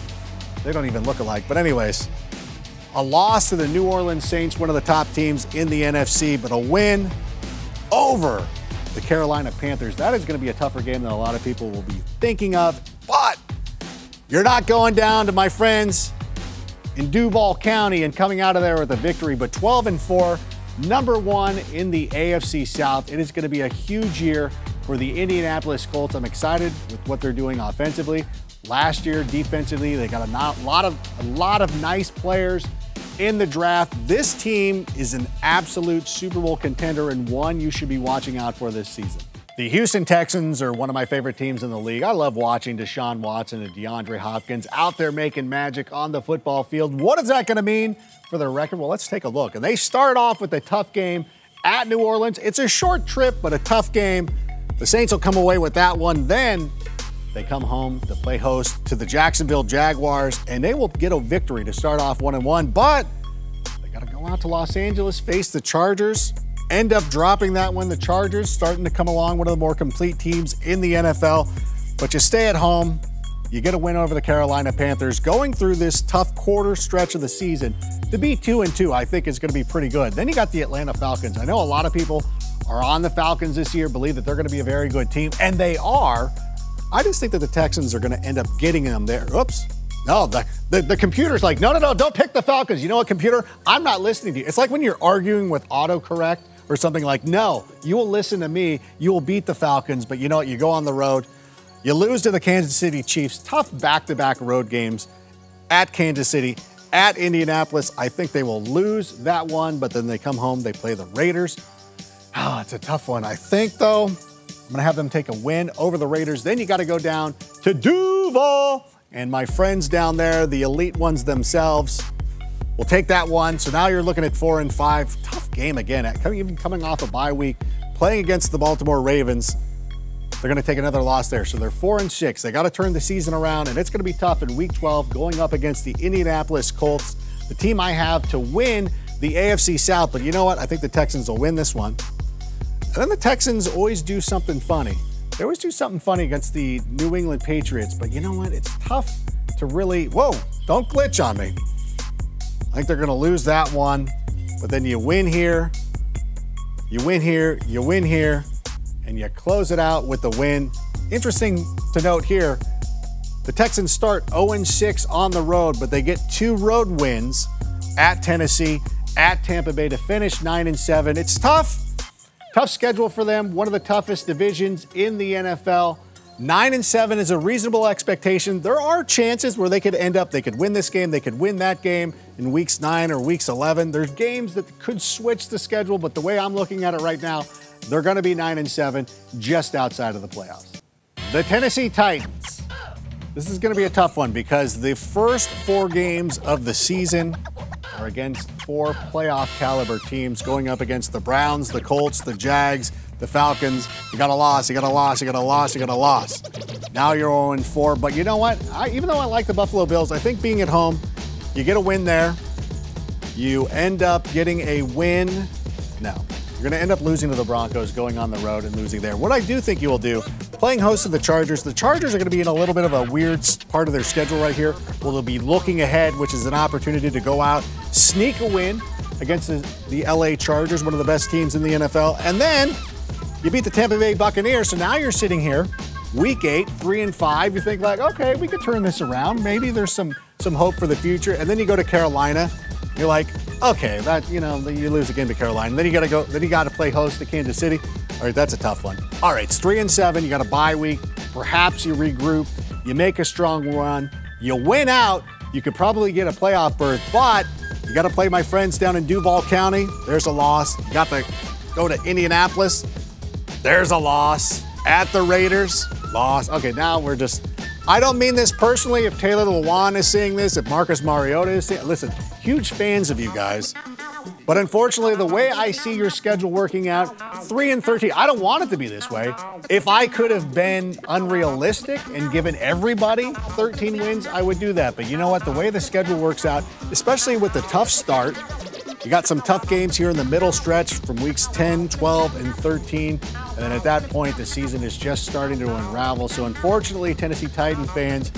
They don't even look alike. But anyways, a loss to the New Orleans Saints, one of the top teams in the NFC, but a win over the Carolina Panthers. That is going to be a tougher game than a lot of people will be thinking of. But you're not going down to my friends in Duval County and coming out of there with a victory, but 12 and 4, number one in the AFC South. It is going to be a huge year for the Indianapolis Colts. I'm excited with what they're doing offensively. Last year, defensively, they got a lot of a lot of nice players in the draft. This team is an absolute Super Bowl contender and one you should be watching out for this season. The Houston Texans are one of my favorite teams in the league. I love watching Deshaun Watson and DeAndre Hopkins out there making magic on the football field. What is that going to mean for their record? Well, let's take a look. And they start off with a tough game at New Orleans. It's a short trip, but a tough game The Saints will come away with that one. Then they come home to play host to the Jacksonville Jaguars, and they will get a victory to start off one and one. But they got to go out to Los Angeles, face the Chargers, end up dropping that one. The Chargers starting to come along, one of the more complete teams in the NFL. But you stay at home, you get a win over the Carolina Panthers. Going through this tough quarter stretch of the season, to be two and two, I think is going to be pretty good. Then you got the Atlanta Falcons. I know a lot of people are on the Falcons this year, believe that they're going to be a very good team, and they are. I just think that the Texans are going to end up getting them there. Oops. No, the, the, the, computer's like, no, no, no, don't pick the Falcons. You know what, computer? I'm not listening to you. It's like when you're arguing with autocorrect or something like, no, you will listen to me. You will beat the Falcons, but you know what? You go on the road. You lose to the Kansas City Chiefs. Tough back to back road games at Kansas City, at Indianapolis. I think they will lose that one, but then they come home, they play the Raiders. Oh, it's a tough one. I think, though, I'm going to have them take a win over the Raiders. Then you got to go down to Duval. And my friends down there, the elite ones themselves, will take that one. So now you're looking at four and five. Tough game again, uh, even coming off a bye week, playing against the Baltimore Ravens. They're going to take another loss there. So they're four and six. They got to turn the season around, and it's going to be tough in week 12 going up against the Indianapolis Colts, the team I have to win the AFC South. But you know what? I think the Texans will win this one. And then the Texans always do something funny. They always do something funny against the New England Patriots, but you know what? It's tough to really, whoa, don't glitch on me. I think they're going to lose that one, but then you win here, you win here, you win here, and you close it out with the win. Interesting to note here, the Texans start 0 6 on the road, but they get two road wins at Tennessee, at Tampa Bay to finish 9 7. It's tough. Tough schedule for them, one of the toughest divisions in the NFL. Nine and seven is a reasonable expectation. There are chances where they could end up, they could win this game, they could win that game in weeks nine or weeks 11. There's games that could switch the schedule, but the way I'm looking at it right now, they're going to be nine and seven, just outside of the playoffs. The Tennessee Titans. This is going to be a tough one because the first four games of the season are against four playoff caliber teams going up against the Browns, the Colts, the Jags, the Falcons. You got a loss, you got a loss, you got a loss, you got a loss. Now you're 0 4. But you know what? I, even though I like the Buffalo Bills, I think being at home, you get a win there. You end up getting a win. No, you're going to end up losing to the Broncos, going on the road and losing there. What I do think you will do, playing host to the Chargers, the Chargers are going to be in a little bit of a weird part of their schedule right here. Well, they'll be looking ahead, which is an opportunity to go out, sneak a win against the, the LA Chargers, one of the best teams in the NFL, and then you beat the Tampa Bay Buccaneers. So now you're sitting here, week eight, three and five. You think like, okay, we could turn this around. Maybe there's some some hope for the future. And then you go to Carolina. You're like, okay, that you know, you lose again to Carolina. Then you got to go. Then you got to play host to Kansas City. All right, that's a tough one. All right, it's three and seven. You got a bye week. Perhaps you regroup. You make a strong run. You win out. You could probably get a playoff berth, but you got to play my friends down in Duval County. There's a loss. You got to go to Indianapolis. There's a loss. At the Raiders, loss. Okay, now we're just. I don't mean this personally. If Taylor Lewan is seeing this, if Marcus Mariota is seeing, listen, huge fans of you guys. But unfortunately, the way I see your schedule working out, 3 and 13, I don't want it to be this way. If I could have been unrealistic and given everybody 13 wins, I would do that. But you know what? The way the schedule works out, especially with the tough start, you got some tough games here in the middle stretch from weeks 10, 12, and 13. And then at that point, the season is just starting to unravel. So unfortunately, Tennessee Titan fans,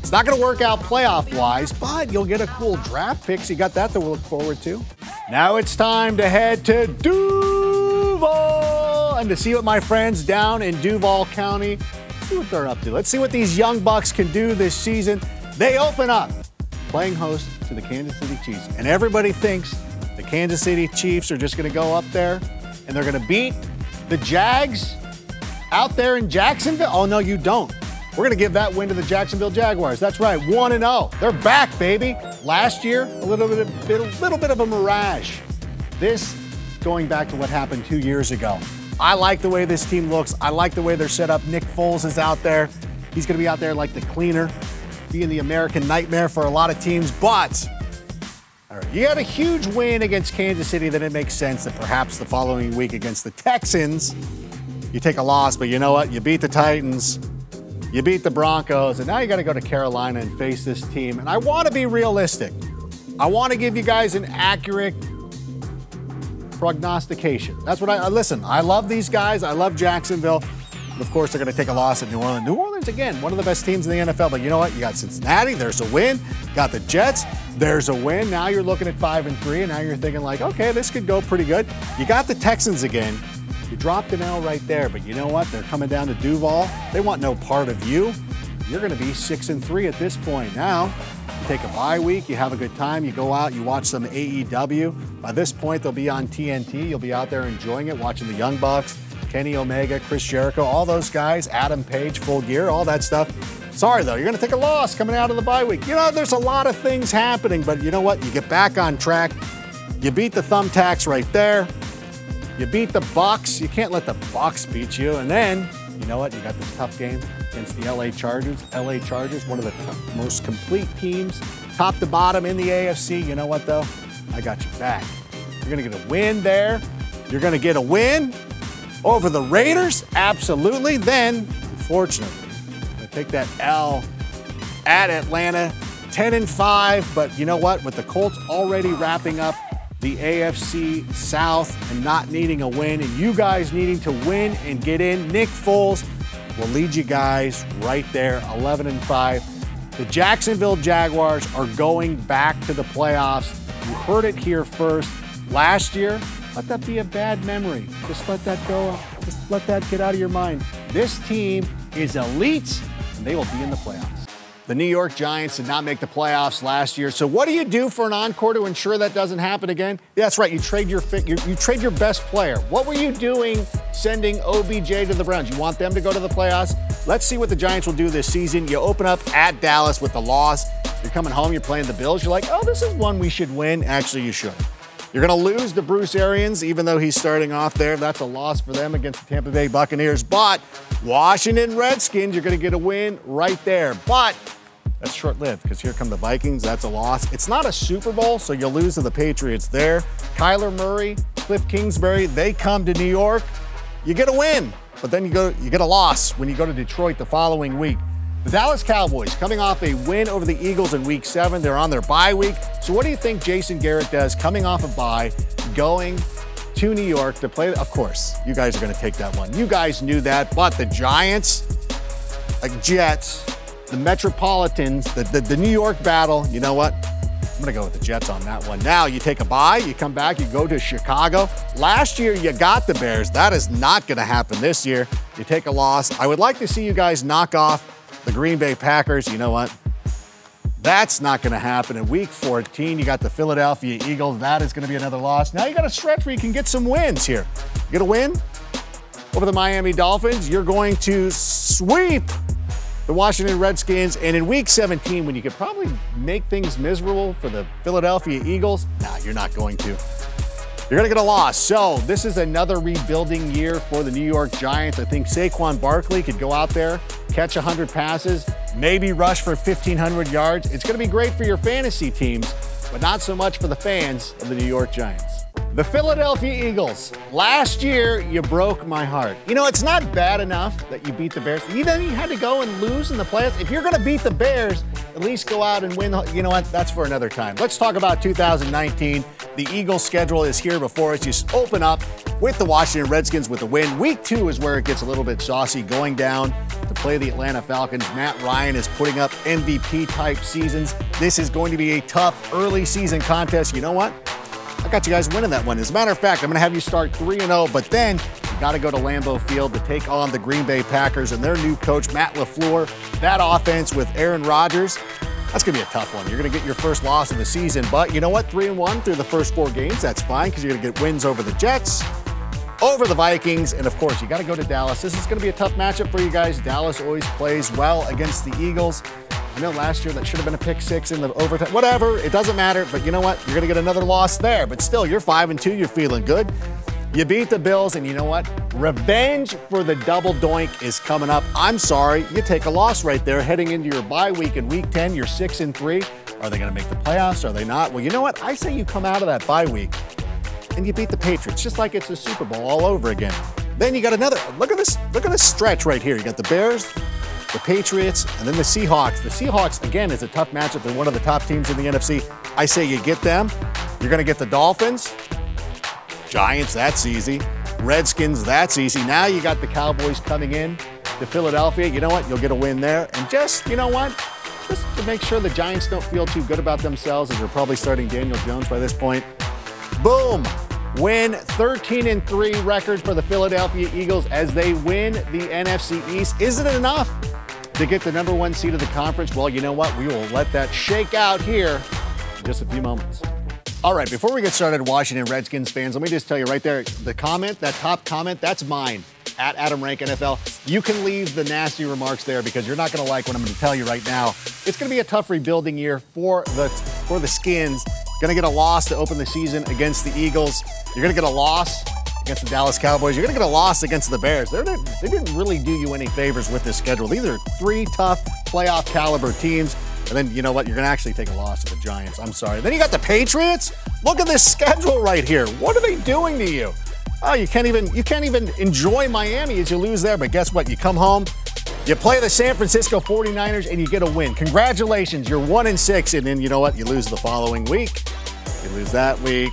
it's not going to work out playoff wise, but you'll get a cool draft pick. So you got that to look forward to. Now it's time to head to Duval and to see what my friends down in Duval County see what they're up to. Let's see what these young bucks can do this season. They open up playing host to the Kansas City Chiefs. And everybody thinks the Kansas City Chiefs are just going to go up there and they're going to beat the Jags out there in Jacksonville. Oh, no, you don't. We're going to give that win to the Jacksonville Jaguars. That's right, 1 and 0. They're back, baby. Last year, a little bit, of, a little bit of a mirage. This going back to what happened two years ago. I like the way this team looks. I like the way they're set up. Nick Foles is out there. He's going to be out there like the cleaner being the American nightmare for a lot of teams, but you had a huge win against Kansas City, then it makes sense that perhaps the following week against the Texans, you take a loss, but you know what? You beat the Titans, you beat the Broncos, and now you got to go to Carolina and face this team. And I want to be realistic. I want to give you guys an accurate prognostication. That's what I, uh, listen. I love these guys. I love Jacksonville. Of course, they're going to take a loss at New Orleans. New Orleans, again, one of the best teams in the NFL. But you know what? You got Cincinnati. There's a win. Got the Jets. There's a win. Now you're looking at five and three, and now you're thinking like, okay, this could go pretty good. You got the Texans again. You dropped an L right there, but you know what? They're coming down to Duval. They want no part of you. You're going to be six and three at this point. Now, you take a bye week, you have a good time, you go out, you watch some AEW. By this point, they'll be on TNT. You'll be out there enjoying it, watching the Young Bucks, Kenny Omega, Chris Jericho, all those guys, Adam Page, full gear, all that stuff. Sorry though, you're going to take a loss coming out of the bye week. You know, there's a lot of things happening, but you know what? You get back on track. You beat the thumbtacks right there. You beat the Bucks. You can't let the Bucks beat you. And then, you know what? You got this tough game against the LA Chargers. LA Chargers, one of the most complete teams, top to bottom in the AFC. You know what though? I got you back. You're to get a win there. You're to get a win over the Raiders? Absolutely. Then, unfortunately, I take that L at Atlanta, 10 and 5. But you know what? With the Colts already wrapping up the AFC South and not needing a win, and you guys needing to win and get in, Nick Foles will lead you guys right there, 11 and 5. The Jacksonville Jaguars are going back to the playoffs. You heard it here first. Last year, let that be a bad memory. Just let that go. Just let that get out of your mind. This team is elite, and they will be in the playoffs. The New York Giants did not make the playoffs last year. So what do you do for an encore to ensure that doesn't happen again? That's right. You trade your you, you trade your best player. What were you doing sending OBJ to the Browns? You want them to go to the playoffs? Let's see what the Giants will do this season. You open up at Dallas with the loss. You're coming home. You're playing the Bills. You're like, oh, this is one we should win. Actually, you should. You're going to lose to Bruce Arians, even though he's starting off there. That's a loss for them against the Tampa Bay Buccaneers. But Washington Redskins, you're going to get a win right there. But that's short lived because here come the Vikings. That's a loss. It's not a Super Bowl, so you'll lose to the Patriots there. Kyler Murray, Cliff Kingsbury, they come to New York. You get a win, but then you go you get a loss when you go to Detroit the following week. The Dallas Cowboys coming off a win over the Eagles in week seven. They're on their bye week. So what do you think Jason Garrett does coming off a bye, going to New York to play? Of course, you guys are going to take that one. You guys knew that, but the Giants, like Jets, the Metropolitans, the, the, the New York battle, you know what? I'm going to go with the Jets on that one. Now you take a bye, you come back, you go to Chicago. Last year you got the Bears. That is not going to happen this year. You take a loss. I would like to see you guys knock off the Green Bay Packers, you know what? That's not going to happen. In week 14, you got the Philadelphia Eagles. That is going to be another loss. Now you got a stretch where you can get some wins here. You get a win over the Miami Dolphins. You're going to sweep the Washington Redskins. And in week 17, when you could probably make things miserable for the Philadelphia Eagles, nah, you're not going to. You're going to get a loss. So this is another rebuilding year for the New York Giants. I think Saquon Barkley could go out there, catch 100 passes, maybe rush for 1,500 yards. It's going to be great for your fantasy teams, but not so much for the fans of the New York Giants. The Philadelphia Eagles. Last year, you broke my heart. You know, it's not bad enough that you beat the Bears. You then you had to go and lose in the playoffs. If you're going to beat the Bears, at least go out and win. You know what? That's for another time. Let's talk about 2019. The Eagles schedule is here before us. You open up with the Washington Redskins with a win. Week two is where it gets a little bit saucy, going down to play the Atlanta Falcons. Matt Ryan is putting up MVP type seasons. This is going to be a tough early season contest. You know what? I got you guys winning that one. As a matter of fact, I'm going to have you start 3 0, but then you got to go to Lambeau Field to take on the Green Bay Packers and their new coach, Matt LaFleur. That offense with Aaron Rodgers, that's going to be a tough one. You're going to get your first loss of the season, but you know what? 3 and 1 through the first four games, that's fine because you're going to get wins over the Jets, over the Vikings, and of course, you got to go to Dallas. This is going to be a tough matchup for you guys. Dallas always plays well against the Eagles. I know last year that should have been a pick six in the overtime. Whatever, it doesn't matter. But you know what? You're going to get another loss there. But still, you're five and two. You're feeling good. You beat the Bills, and you know what? Revenge for the double doink is coming up. I'm sorry, you take a loss right there heading into your bye week in week 10. You're six and three. Are they going to make the playoffs? Are they not? Well, you know what? I say you come out of that bye week and you beat the Patriots, just like it's a Super Bowl all over again. Then you got another. Look at this. Look at this stretch right here. You got the Bears, the Patriots, and then the Seahawks. The Seahawks, again, is a tough matchup. They're one of the top teams in the NFC. I say you get them. You're going to get the Dolphins, Giants, that's easy. Redskins, that's easy. Now you got the Cowboys coming in to Philadelphia. You know what? You'll get a win there. And just, you know what? Just to make sure the Giants don't feel too good about themselves, as they're probably starting Daniel Jones by this point. Boom! Win 13 and 3 record for the Philadelphia Eagles as they win the NFC East. Isn't it enough to get the number one seed of the conference? Well, you know what? We will let that shake out here in just a few moments. All right, before we get started, Washington Redskins fans, let me just tell you right there the comment, that top comment, that's mine at Adam Rank NFL. You can leave the nasty remarks there because you're not going to like what I'm going to tell you right now. It's going to be a tough rebuilding year for the for the Skins. Going to get a loss to open the season against the Eagles. You're going to get a loss against the Dallas Cowboys. You're going to get a loss against the Bears. They're, they didn't really do you any favors with this schedule. These are three tough playoff caliber teams. And then you know what? You're going to actually take a loss to the Giants. I'm sorry. Then you got the Patriots. Look at this schedule right here. What are they doing to you? Oh, you can't even you can't even enjoy Miami as you lose there. But guess what? You come home, you play the San Francisco 49ers, and you get a win. Congratulations, you're one and six. And then you know what? You lose the following week. You lose that week.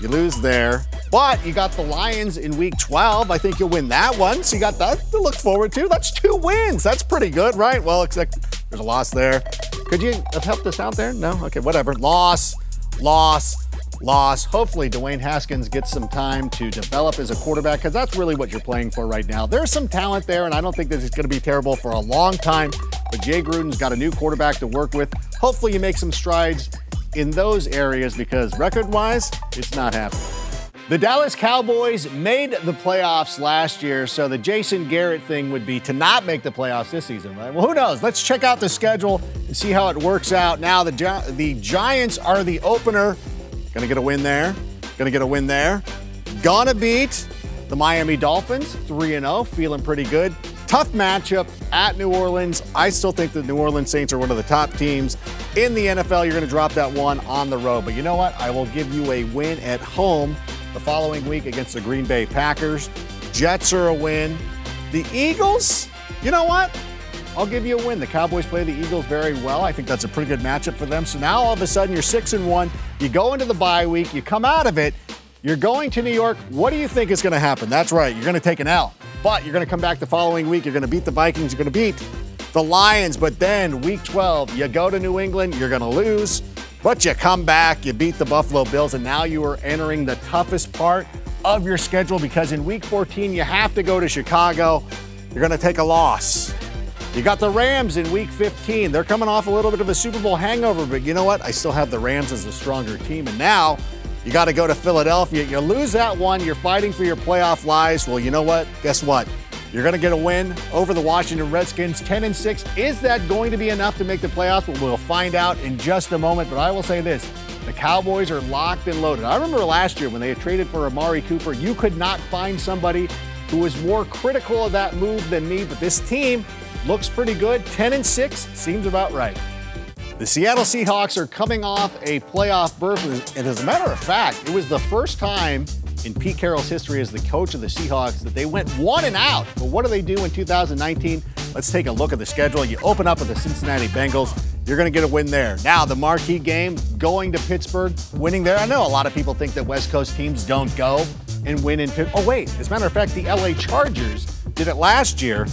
You lose there. But you got the Lions in week 12. I think you'll win that one. So you got that to look forward to. That's two wins. That's pretty good, right? Well, except there's a loss there. Could you have helped us out there? No? Okay, whatever. Loss, loss, loss. Hopefully, Dwayne Haskins gets some time to develop as a quarterback because that's really what you're playing for right now. There's some talent there, and I don't think this is going to be terrible for a long time. But Jay Gruden's got a new quarterback to work with. Hopefully, you make some strides in those areas because record wise, it's not happening. The Dallas Cowboys made the playoffs last year, so the Jason Garrett thing would be to not make the playoffs this season, right? Well, who knows? Let's check out the schedule and see how it works out. Now, the, Gi- the Giants are the opener. Gonna get a win there. Gonna get a win there. Gonna beat the Miami Dolphins, 3 0, feeling pretty good. Tough matchup at New Orleans. I still think the New Orleans Saints are one of the top teams in the NFL. You're going to drop that one on the road. But you know what? I will give you a win at home the following week against the Green Bay Packers. Jets are a win. The Eagles, you know what? I'll give you a win. The Cowboys play the Eagles very well. I think that's a pretty good matchup for them. So now all of a sudden you're six and one. You go into the bye week. You come out of it. You're going to New York. What do you think is going to happen? That's right. You're going to take an L. But you're going to come back the following week. You're going to beat the Vikings. You're going to beat the Lions. But then week 12, you go to New England. You're going to lose. But you come back. You beat the Buffalo Bills. And now you are entering the toughest part of your schedule because in week 14, you have to go to Chicago. You're going to take a loss. You got the Rams in week 15. They're coming off a little bit of a Super Bowl hangover, but you know what? I still have the Rams as a stronger team. And now you got to go to Philadelphia. You lose that one, you're fighting for your playoff lives. Well, you know what? Guess what? You're going to get a win over the Washington Redskins, 10 and 6. Is that going to be enough to make the playoffs? Well, we'll find out in just a moment. But I will say this the Cowboys are locked and loaded. I remember last year when they traded for Amari Cooper, you could not find somebody who was more critical of that move than me. But this team looks pretty good. 10 and 6 seems about right. The Seattle Seahawks are coming off a playoff berth, and as a matter of fact, it was the first time in Pete Carroll's history as the coach of the Seahawks that they went one and out. But what do they do in 2019? Let's take a look at the schedule. You open up with the Cincinnati Bengals. You're going to get a win there. Now, the marquee game, going to Pittsburgh, winning there. I know a lot of people think that West Coast teams don't go and win in Pittsburgh. Oh, wait. As a matter of fact, the LA Chargers did it last year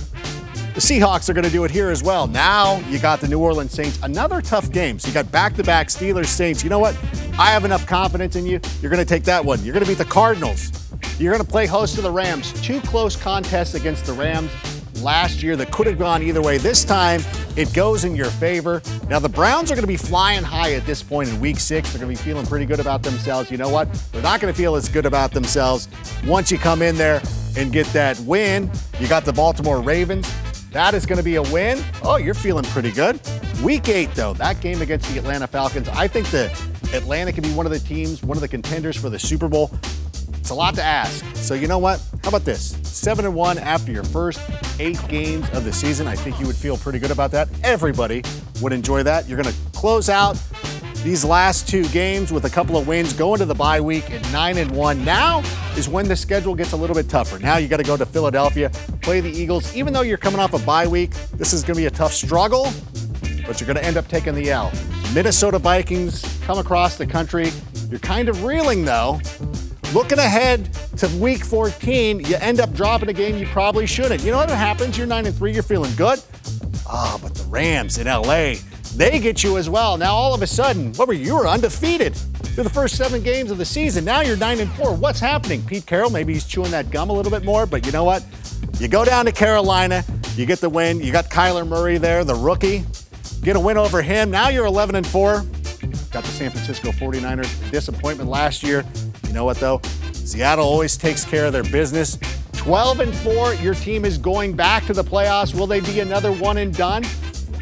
the Seahawks are going to do it here as well. Now you got the New Orleans Saints, another tough game. So you got back to back Steelers Saints. You know what? I have enough confidence in you. You're going to take that one. You're going to beat the Cardinals. You're going to play host to the Rams. Two close contests against the Rams last year that could have gone either way. This time, it goes in your favor. Now, the Browns are going to be flying high at this point in week six. They're going to be feeling pretty good about themselves. You know what? They're not going to feel as good about themselves once you come in there and get that win. You got the Baltimore Ravens. That is going to be a win. Oh, you're feeling pretty good. Week eight, though, that game against the Atlanta Falcons, I think that Atlanta can be one of the teams, one of the contenders for the Super Bowl. It's a lot to ask. So you know what? How about this? Seven and one after your first eight games of the season. I think you would feel pretty good about that. Everybody would enjoy that. You're going to close out these last two games with a couple of wins, going to the bye week at nine and one. Now is when the schedule gets a little bit tougher. Now you got to go to Philadelphia, play the Eagles. Even though you're coming off a bye week, this is going to be a tough struggle, but you're going to end up taking the L. Minnesota Vikings come across the country. You're kind of reeling though. Looking ahead to week 14, you end up dropping a game you probably shouldn't. You know what happens? You're 9 and 3, you're feeling good. Ah, oh, but the Rams in LA, they get you as well. Now all of a sudden, what were you? Were undefeated through the first seven games of the season. Now you're 9 and 4. What's happening? Pete Carroll, maybe he's chewing that gum a little bit more, but you know what? You go down to Carolina, you get the win. You got Kyler Murray there, the rookie. Get a win over him. Now you're 11 and 4. Got the San Francisco 49ers disappointment last year. You know what though? Seattle always takes care of their business. 12 and 4, your team is going back to the playoffs. Will they be another one and done?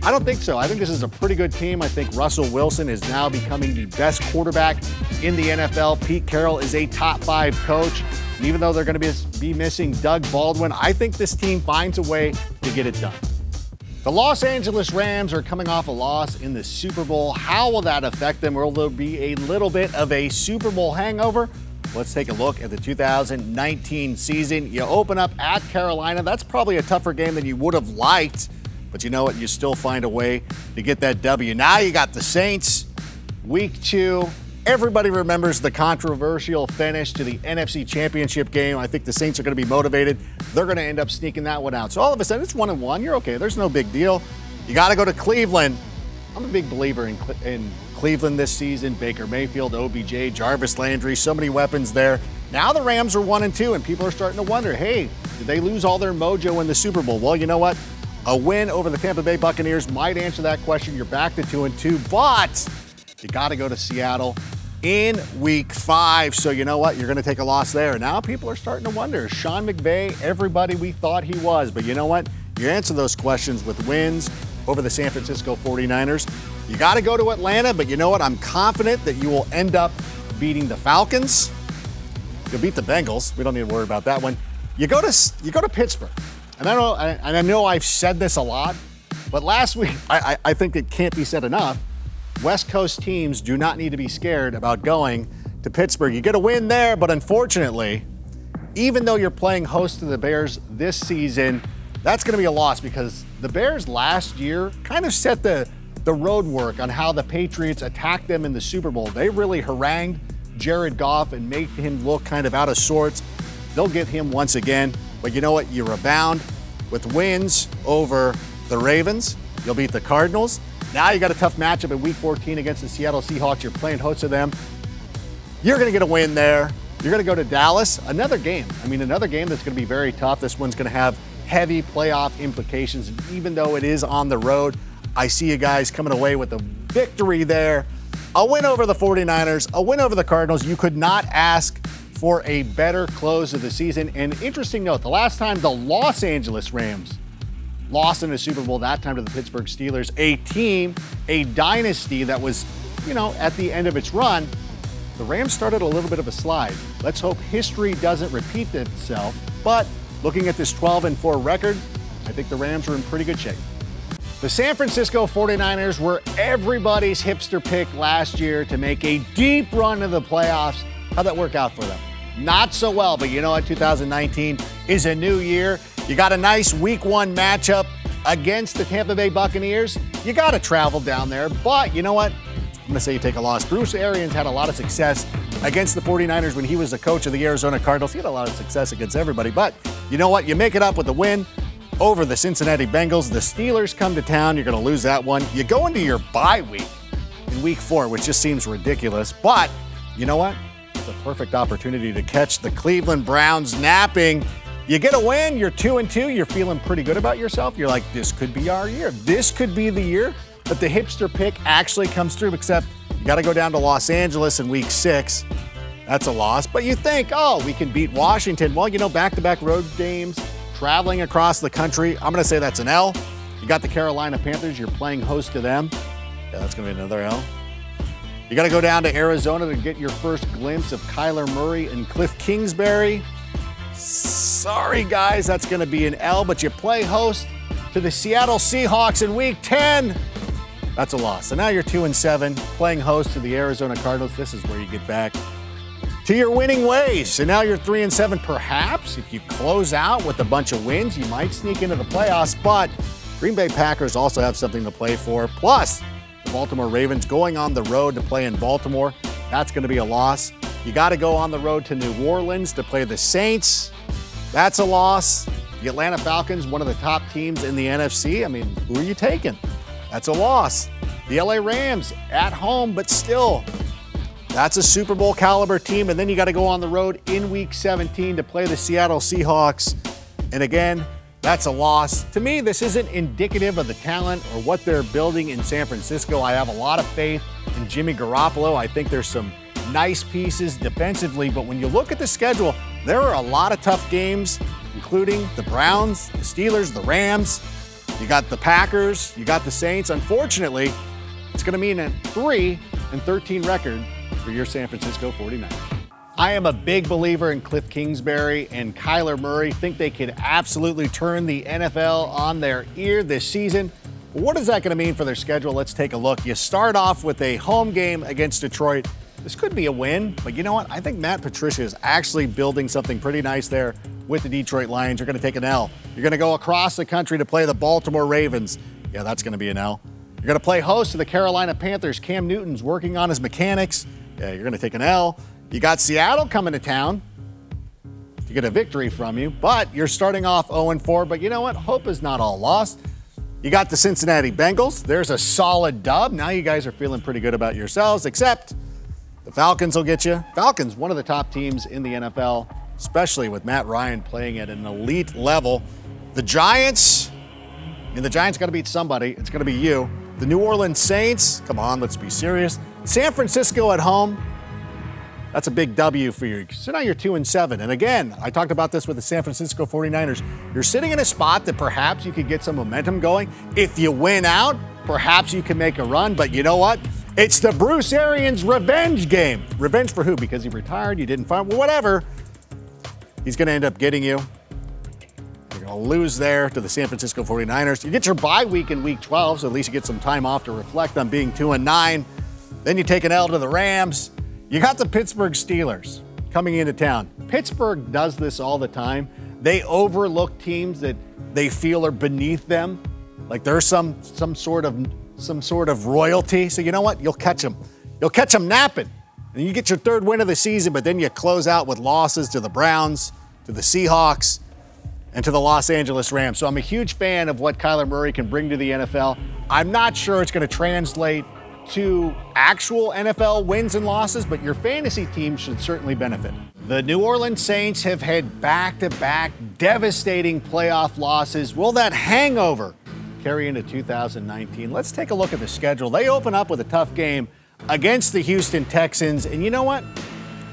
I don't think so. I think this is a pretty good team. I think Russell Wilson is now becoming the best quarterback in the NFL. Pete Carroll is a top five coach. And even though they're going to be, be missing Doug Baldwin, I think this team finds a way to get it done. The Los Angeles Rams are coming off a loss in the Super Bowl. How will that affect them? Will there be a little bit of a Super Bowl hangover? Let's take a look at the 2019 season. You open up at Carolina. That's probably a tougher game than you would have liked, but you know what? You still find a way to get that W. Now you got the Saints, week two. Everybody remembers the controversial finish to the NFC Championship game. I think the Saints are going to be motivated. They're going to end up sneaking that one out. So all of a sudden, it's one and one. You're okay. There's no big deal. You got to go to Cleveland. I'm a big believer in, in Cleveland this season. Baker Mayfield, OBJ, Jarvis Landry, so many weapons there. Now the Rams are one and two, and people are starting to wonder, hey, did they lose all their mojo in the Super Bowl? Well, you know what? A win over the Tampa Bay Buccaneers might answer that question. You're back to two and two, but you got to go to Seattle in week five. So, you know what? You're going to take a loss there. Now, people are starting to wonder Sean McVay, everybody we thought he was. But you know what? You answer those questions with wins over the San Francisco 49ers. You got to go to Atlanta, but you know what? I'm confident that you will end up beating the Falcons. You'll beat the Bengals. We don't need to worry about that one. You go to you go to Pittsburgh, and I know and I know I've said this a lot, but last week I, I, I think it can't be said enough. West Coast teams do not need to be scared about going to Pittsburgh. You get a win there, but unfortunately, even though you're playing host to the Bears this season, that's going to be a loss because the Bears last year kind of set the the road work on how the Patriots attacked them in the Super Bowl. They really harangued Jared Goff and made him look kind of out of sorts. They'll get him once again. But you know what? You rebound with wins over the Ravens. You'll beat the Cardinals. Now you got a tough matchup in Week 14 against the Seattle Seahawks. You're playing host to them. You're going to get a win there. You're going to go to Dallas. Another game. I mean, another game that's going to be very tough. This one's going to have heavy playoff implications. And even though it is on the road, I see you guys coming away with a victory there. A win over the 49ers, a win over the Cardinals. You could not ask for a better close of the season. And interesting note, the last time the Los Angeles Rams lost in a Super Bowl, that time to the Pittsburgh Steelers, a team, a dynasty that was, you know, at the end of its run, the Rams started a little bit of a slide. Let's hope history doesn't repeat itself. But looking at this 12 and 4 record, I think the Rams are in pretty good shape. The San Francisco 49ers were everybody's hipster pick last year to make a deep run of the playoffs. How'd that work out for them? Not so well, but you know what? 2019 is a new year. You got a nice week one matchup against the Tampa Bay Buccaneers. You got to travel down there, but you know what? I'm going to say you take a loss. Bruce Arians had a lot of success against the 49ers when he was the coach of the Arizona Cardinals. He had a lot of success against everybody, but you know what? You make it up with a win over the Cincinnati Bengals. The Steelers come to town. You're going to lose that one. You go into your bye week in week four, which just seems ridiculous, but you know what? It's a perfect opportunity to catch the Cleveland Browns napping. You get a win, you're two and two, you're feeling pretty good about yourself. You're like, this could be our year. This could be the year that the hipster pick actually comes through, except you got to go down to Los Angeles in week six. That's a loss. But you think, oh, we can beat Washington. Well, you know, back to back road games, traveling across the country. I'm going to say that's an L. You got the Carolina Panthers, you're playing host to them. Yeah, that's going to be another L. You got to go down to Arizona to get your first glimpse of Kyler Murray and Cliff Kingsbury. Sorry, guys, that's going to be an L, but you play host to the Seattle Seahawks in week 10. That's a loss. So now you're 2 and 7, playing host to the Arizona Cardinals. This is where you get back to your winning ways. So now you're three and seven. Perhaps if you close out with a bunch of wins, you might sneak into the playoffs. But Green Bay Packers also have something to play for. Plus, Baltimore Ravens going on the road to play in Baltimore. That's going to be a loss. You got to go on the road to New Orleans to play the Saints. That's a loss. The Atlanta Falcons, one of the top teams in the NFC. I mean, who are you taking? That's a loss. The LA Rams at home, but still, that's a Super Bowl caliber team. And then you got to go on the road in week 17 to play the Seattle Seahawks. And again, that's a loss. To me, this isn't indicative of the talent or what they're building in San Francisco. I have a lot of faith in Jimmy Garoppolo. I think there's some nice pieces defensively, but when you look at the schedule, there are a lot of tough games, including the Browns, the Steelers, the Rams. You got the Packers, you got the Saints. Unfortunately, it's going to mean a 3 and 13 record for your San Francisco 49ers. I am a big believer in Cliff Kingsbury and Kyler Murray. Think they could absolutely turn the NFL on their ear this season. What is that going to mean for their schedule? Let's take a look. You start off with a home game against Detroit. This could be a win, but you know what? I think Matt Patricia is actually building something pretty nice there with the Detroit Lions. You're going to take an L. You're going to go across the country to play the Baltimore Ravens. Yeah, that's going to be an L. You're going to play host to the Carolina Panthers. Cam Newton's working on his mechanics. Yeah, you're going to take an L. You got Seattle coming to town to get a victory from you, but you're starting off 0 4. But you know what? Hope is not all lost. You got the Cincinnati Bengals. There's a solid dub. Now you guys are feeling pretty good about yourselves, except the Falcons will get you. Falcons, one of the top teams in the NFL, especially with Matt Ryan playing at an elite level. The Giants, mean, the Giants got to beat somebody. It's going to be you. The New Orleans Saints, come on, let's be serious. San Francisco at home, that's a big W for you. So now you're two and seven. And again, I talked about this with the San Francisco 49ers. You're sitting in a spot that perhaps you could get some momentum going. If you win out, perhaps you can make a run. But you know what? It's the Bruce Arians revenge game. Revenge for who? Because he retired, you didn't find, well, whatever. He's going to end up getting you. You're going to lose there to the San Francisco 49ers. You get your bye week in week 12, so at least you get some time off to reflect on being 2 and 9. Then you take an L to the Rams. You got the Pittsburgh Steelers coming into town. Pittsburgh does this all the time. They overlook teams that they feel are beneath them. Like there's some some sort of some sort of royalty. So you know what? You'll catch them. You'll catch them napping. And you get your third win of the season, but then you close out with losses to the Browns, to the Seahawks, and to the Los Angeles Rams. So I'm a huge fan of what Kyler Murray can bring to the NFL. I'm not sure it's going to translate to actual NFL wins and losses, but your fantasy team should certainly benefit. The New Orleans Saints have had back to back devastating playoff losses. Will that hangover carry into 2019. Let's take a look at the schedule. They open up with a tough game against the Houston Texans, and you know what?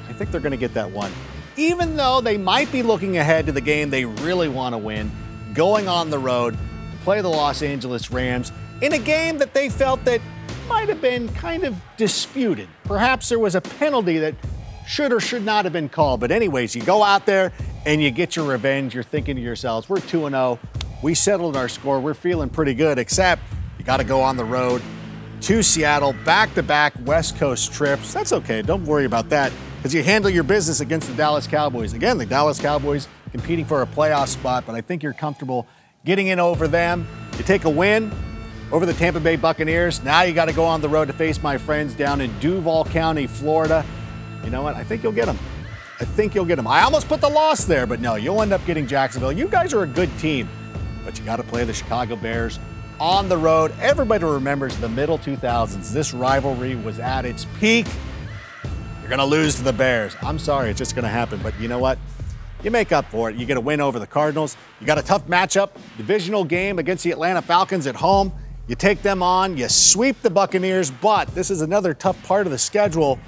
I think they're going to get that one. Even though they might be looking ahead to the game they really want to win, going on the road play the Los Angeles Rams in a game that they felt that might have been kind of disputed. Perhaps there was a penalty that should or should not have been called. But anyways, you go out there and you get your revenge. You're thinking to yourselves, we're 2 0 we settled our score. We're feeling pretty good, except you got to go on the road to Seattle, back to back West Coast trips. That's okay. Don't worry about that because you handle your business against the Dallas Cowboys. Again, the Dallas Cowboys competing for a playoff spot, but I think you're comfortable getting in over them. You take a win over the Tampa Bay Buccaneers. Now you got to go on the road to face my friends down in Duval County, Florida. You know what? I think you'll get them. I think you'll get them. I almost put the loss there, but no, you'll end up getting Jacksonville. You guys are a good team but you got to play the Chicago Bears on the road. Everybody remembers the middle 2000s. This rivalry was at its peak. You're going to lose to the Bears. I'm sorry, it's just going to happen. But you know what? You make up for it. You get a win over the Cardinals. You got a tough matchup, divisional game against the Atlanta Falcons at home. You take them on, you sweep the Buccaneers, but this is another tough part of the schedule.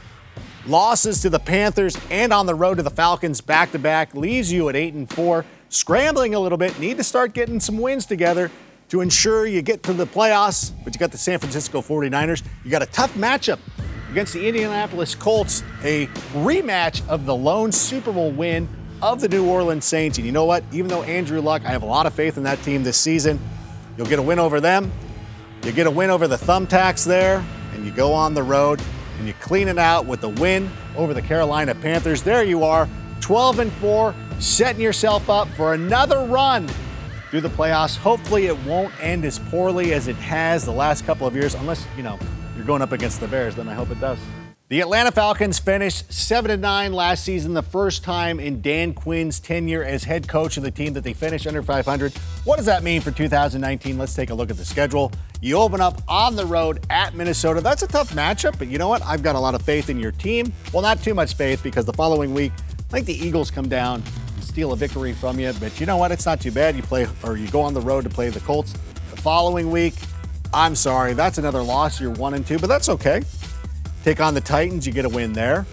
Losses to the Panthers and on the road to the Falcons back to back leaves you at 8 and 4 scrambling a little bit, need to start getting some wins together to ensure you get to the playoffs. But you got the San Francisco 49ers. You got a tough matchup against the Indianapolis Colts, a rematch of the lone Super Bowl win of the New Orleans Saints. And you know what? Even though Andrew Luck, I have a lot of faith in that team this season, you'll get a win over them. You get a win over the thumbtacks there, and you go on the road and you clean it out with a win over the Carolina Panthers. There you are, 12 and 4, setting yourself up for another run through the playoffs. Hopefully, it won't end as poorly as it has the last couple of years, unless, you know, you're going up against the Bears, then I hope it does. The Atlanta Falcons finished 7 9 last season, the first time in Dan Quinn's tenure as head coach of the team that they finished under 500. What does that mean for 2019? Let's take a look at the schedule. You open up on the road at Minnesota. That's a tough matchup, but you know what? I've got a lot of faith in your team. Well, not too much faith because the following week, I think the Eagles come down and steal a victory from you. But you know what? It's not too bad. You play or you go on the road to play the Colts. The following week, I'm sorry, that's another loss. You're one and two, but that's okay. Take on the Titans, you get a win there.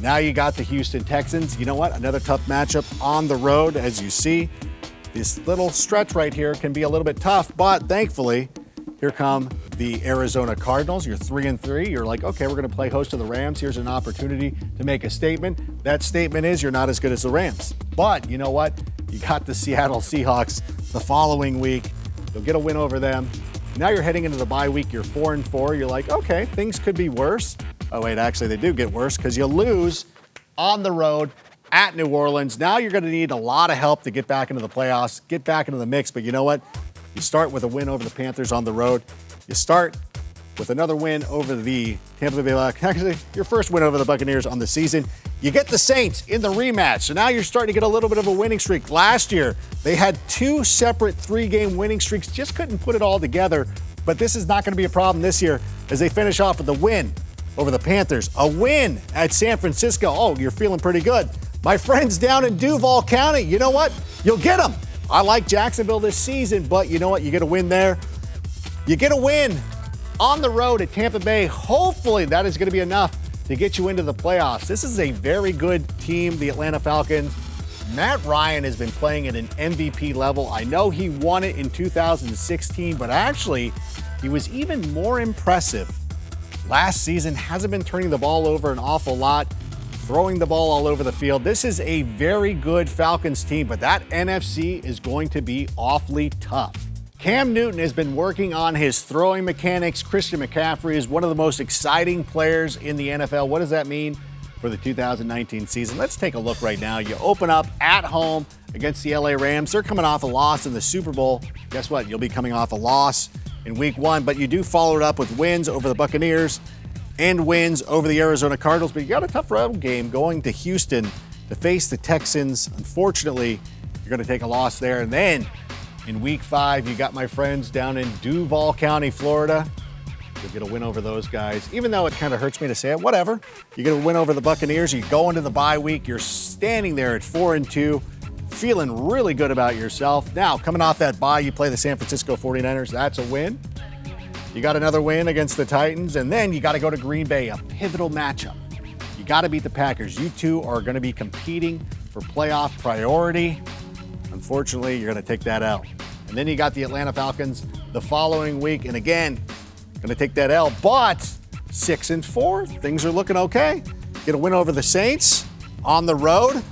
Now you got the Houston Texans. You know what? Another tough matchup on the road, as you see. This little stretch right here can be a little bit tough, but thankfully, here come the Arizona Cardinals. You're three and three. You're like, okay, we're going to play host to the Rams. Here's an opportunity to make a statement. That statement is you're not as good as the Rams. But you know what? You got the Seattle Seahawks the following week. You'll get a win over them. Now you're heading into the bye week. You're four and four. You're like, okay, things could be worse. Oh, wait, actually, they do get worse because you lose on the road at New Orleans. Now you're going to need a lot of help to get back into the playoffs, get back into the mix. But you know what? You start with a win over the Panthers on the road. You start with another win over the Tampa Bay Buccaneers. Actually, your first win over the Buccaneers on the season. You get the Saints in the rematch. So now you're starting to get a little bit of a winning streak. Last year, they had two separate three game winning streaks, just couldn't put it all together. But this is not going to be a problem this year as they finish off with a win over the Panthers. A win at San Francisco. Oh, you're feeling pretty good. My friends down in Duval County, you know what? You'll get them. I like Jacksonville this season, but you know what? You get a win there. You get a win on the road at Tampa Bay. Hopefully, that is going to be enough to get you into the playoffs. This is a very good team, the Atlanta Falcons. Matt Ryan has been playing at an MVP level. I know he won it in 2016, but actually, he was even more impressive last season. Hasn't been turning the ball over an awful lot, throwing the ball all over the field. This is a very good Falcons team, but that NFC is going to be awfully tough. Cam Newton has been working on his throwing mechanics. Christian McCaffrey is one of the most exciting players in the NFL. What does that mean for the 2019 season? Let's take a look right now. You open up at home against the LA Rams. They're coming off a loss in the Super Bowl. Guess what? You'll be coming off a loss in week one, but you do follow it up with wins over the Buccaneers and wins over the Arizona Cardinals. But you got a tough road game going to Houston to face the Texans. Unfortunately, you're going to take a loss there. And then in week five, you got my friends down in Duval County, Florida. You'll get a win over those guys, even though it kind of hurts me to say it. Whatever. You get a win over the Buccaneers. You go into the bye week. You're standing there at four and two feeling really good about yourself. Now, coming off that bye, you play the San Francisco 49ers. That's a win. You got another win against the Titans, and then you got to go to Green Bay, a pivotal matchup. You got to beat the Packers. You two are going to be competing for playoff priority. Unfortunately, you're going to take that out. And then you got the Atlanta Falcons the following week, and again, going to take that L. But six and four, things are looking okay. Get a win over the Saints on the road.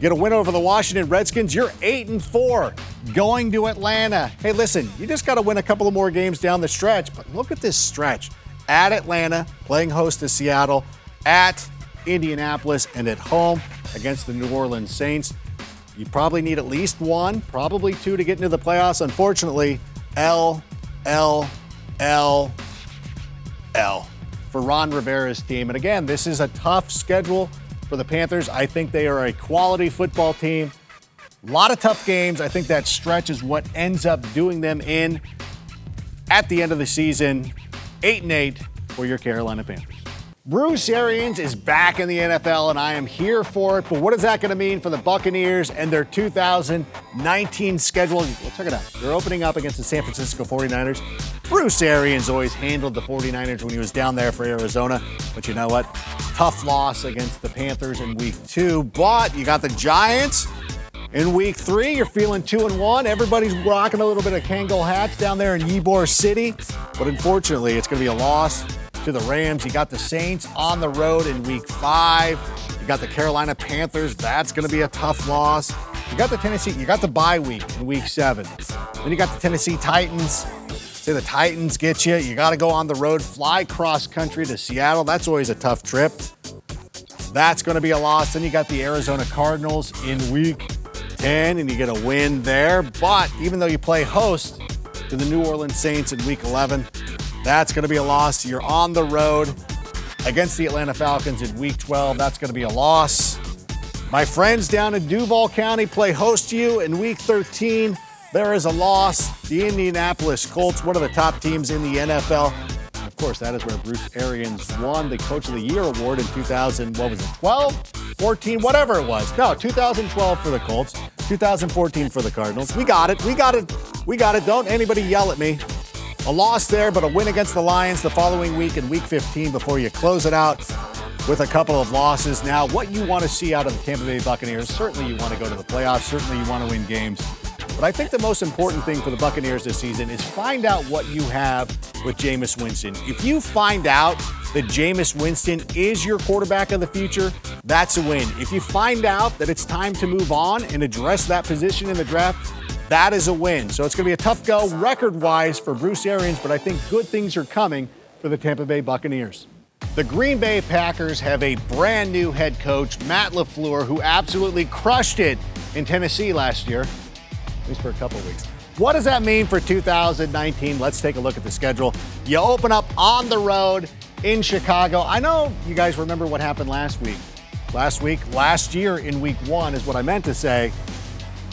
Get a win over the Washington Redskins. You're eight and four going to Atlanta. Hey, listen, you just got to win a couple of more games down the stretch. But look at this stretch at Atlanta, playing host to Seattle, at Indianapolis, and at home against the New Orleans Saints. You probably need at least one, probably two to get into the playoffs. Unfortunately, L, L, L, L for Ron Rivera's team. And again, this is a tough schedule for the Panthers. I think they are a quality football team. A lot of tough games. I think that stretch is what ends up doing them in at the end of the season. 8 and 8 for your Carolina Panthers. Bruce Arians is back in the NFL, and I am here for it. But what is that going to mean for the Buccaneers and their 2019 schedule? Well, check it out. They're opening up against the San Francisco 49ers. Bruce Arians always handled the 49ers when he was down there for Arizona. But you know what? Tough loss against the Panthers in week two. But you got the Giants in week three. You're feeling two and one. Everybody's rocking a little bit of Kangol hats down there in Ybor City. But unfortunately, it's going to be a loss to the Rams. You got the Saints on the road in week five. You got the Carolina Panthers. That's going to be a tough loss. You got the Tennessee, you got the bye week in week seven. Then you got the Tennessee Titans. Say the Titans get you. You got to go on the road, fly cross country to Seattle. That's always a tough trip. That's going to be a loss. Then you got the Arizona Cardinals in week 10, and you get a win there. But even though you play host to the New Orleans Saints in week 11, that's going to be a loss. You're on the road against the Atlanta Falcons in week 12. That's going to be a loss. My friends down in Duval County play host to you in week 13. There is a loss. The Indianapolis Colts, one of the top teams in the NFL. Of course, that is where Bruce Arians won the Coach of the Year award in 2000. What was it? 12, 14, whatever it was. No, 2012 for the Colts, 2014 for the Cardinals. We got it. We got it. We got it. Don't anybody yell at me. A loss there, but a win against the Lions the following week in Week 15 before you close it out with a couple of losses. Now, what you want to see out of the Tampa Bay Buccaneers, certainly you want to go to the playoffs, certainly you want to win games. But I think the most important thing for the Buccaneers this season is find out what you have with Jameis Winston. If you find out that Jameis Winston is your quarterback of the future, that's a win. If you find out that it's time to move on and address that position in the draft, that is a win. So it's going to be a tough go record wise for Bruce Arians, but I think good things are coming for the Tampa Bay Buccaneers. The Green Bay Packers have a brand new head coach, Matt LaFleur, who absolutely crushed it in Tennessee last year at least for a couple weeks. What does that mean for 2019? Let's take a look at the schedule. You open up on the road in Chicago. I know you guys remember what happened last week. Last week, last year in week one is what I meant to say.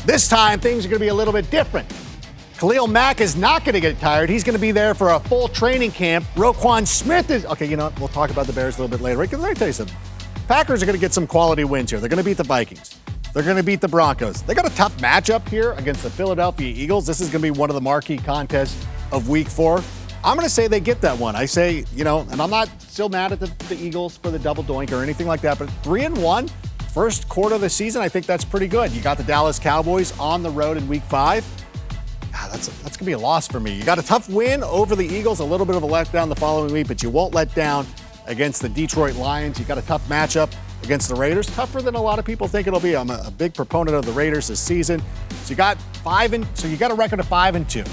This time, things are going to be a little bit different. Khalil Mack is not going to get tired. He's going to be there for a full training camp. Roquan Smith is. Okay, you know what? We'll talk about the Bears a little bit later. Right? Let me tell you something. Packers are going to get some quality wins here. They're going to beat the Vikings. They're going to beat the Broncos. They got a tough matchup here against the Philadelphia Eagles. This is going to be one of the marquee contests of week four. I'm going to say they get that one. I say, you know, and I'm not still mad at the, the Eagles for the double doink or anything like that, but three and one, first quarter of the season, I think that's pretty good. You got the Dallas Cowboys on the road in week five. Ah, that's, that's going to be a loss for me. You got a tough win over the Eagles, a little bit of a letdown the following week, but you won't let down against the Detroit Lions. You got a tough matchup against the Raiders. Tougher than a lot of people think it'll be. I'm a, a big proponent of the Raiders this season. So you got five and so you got a record of five and two.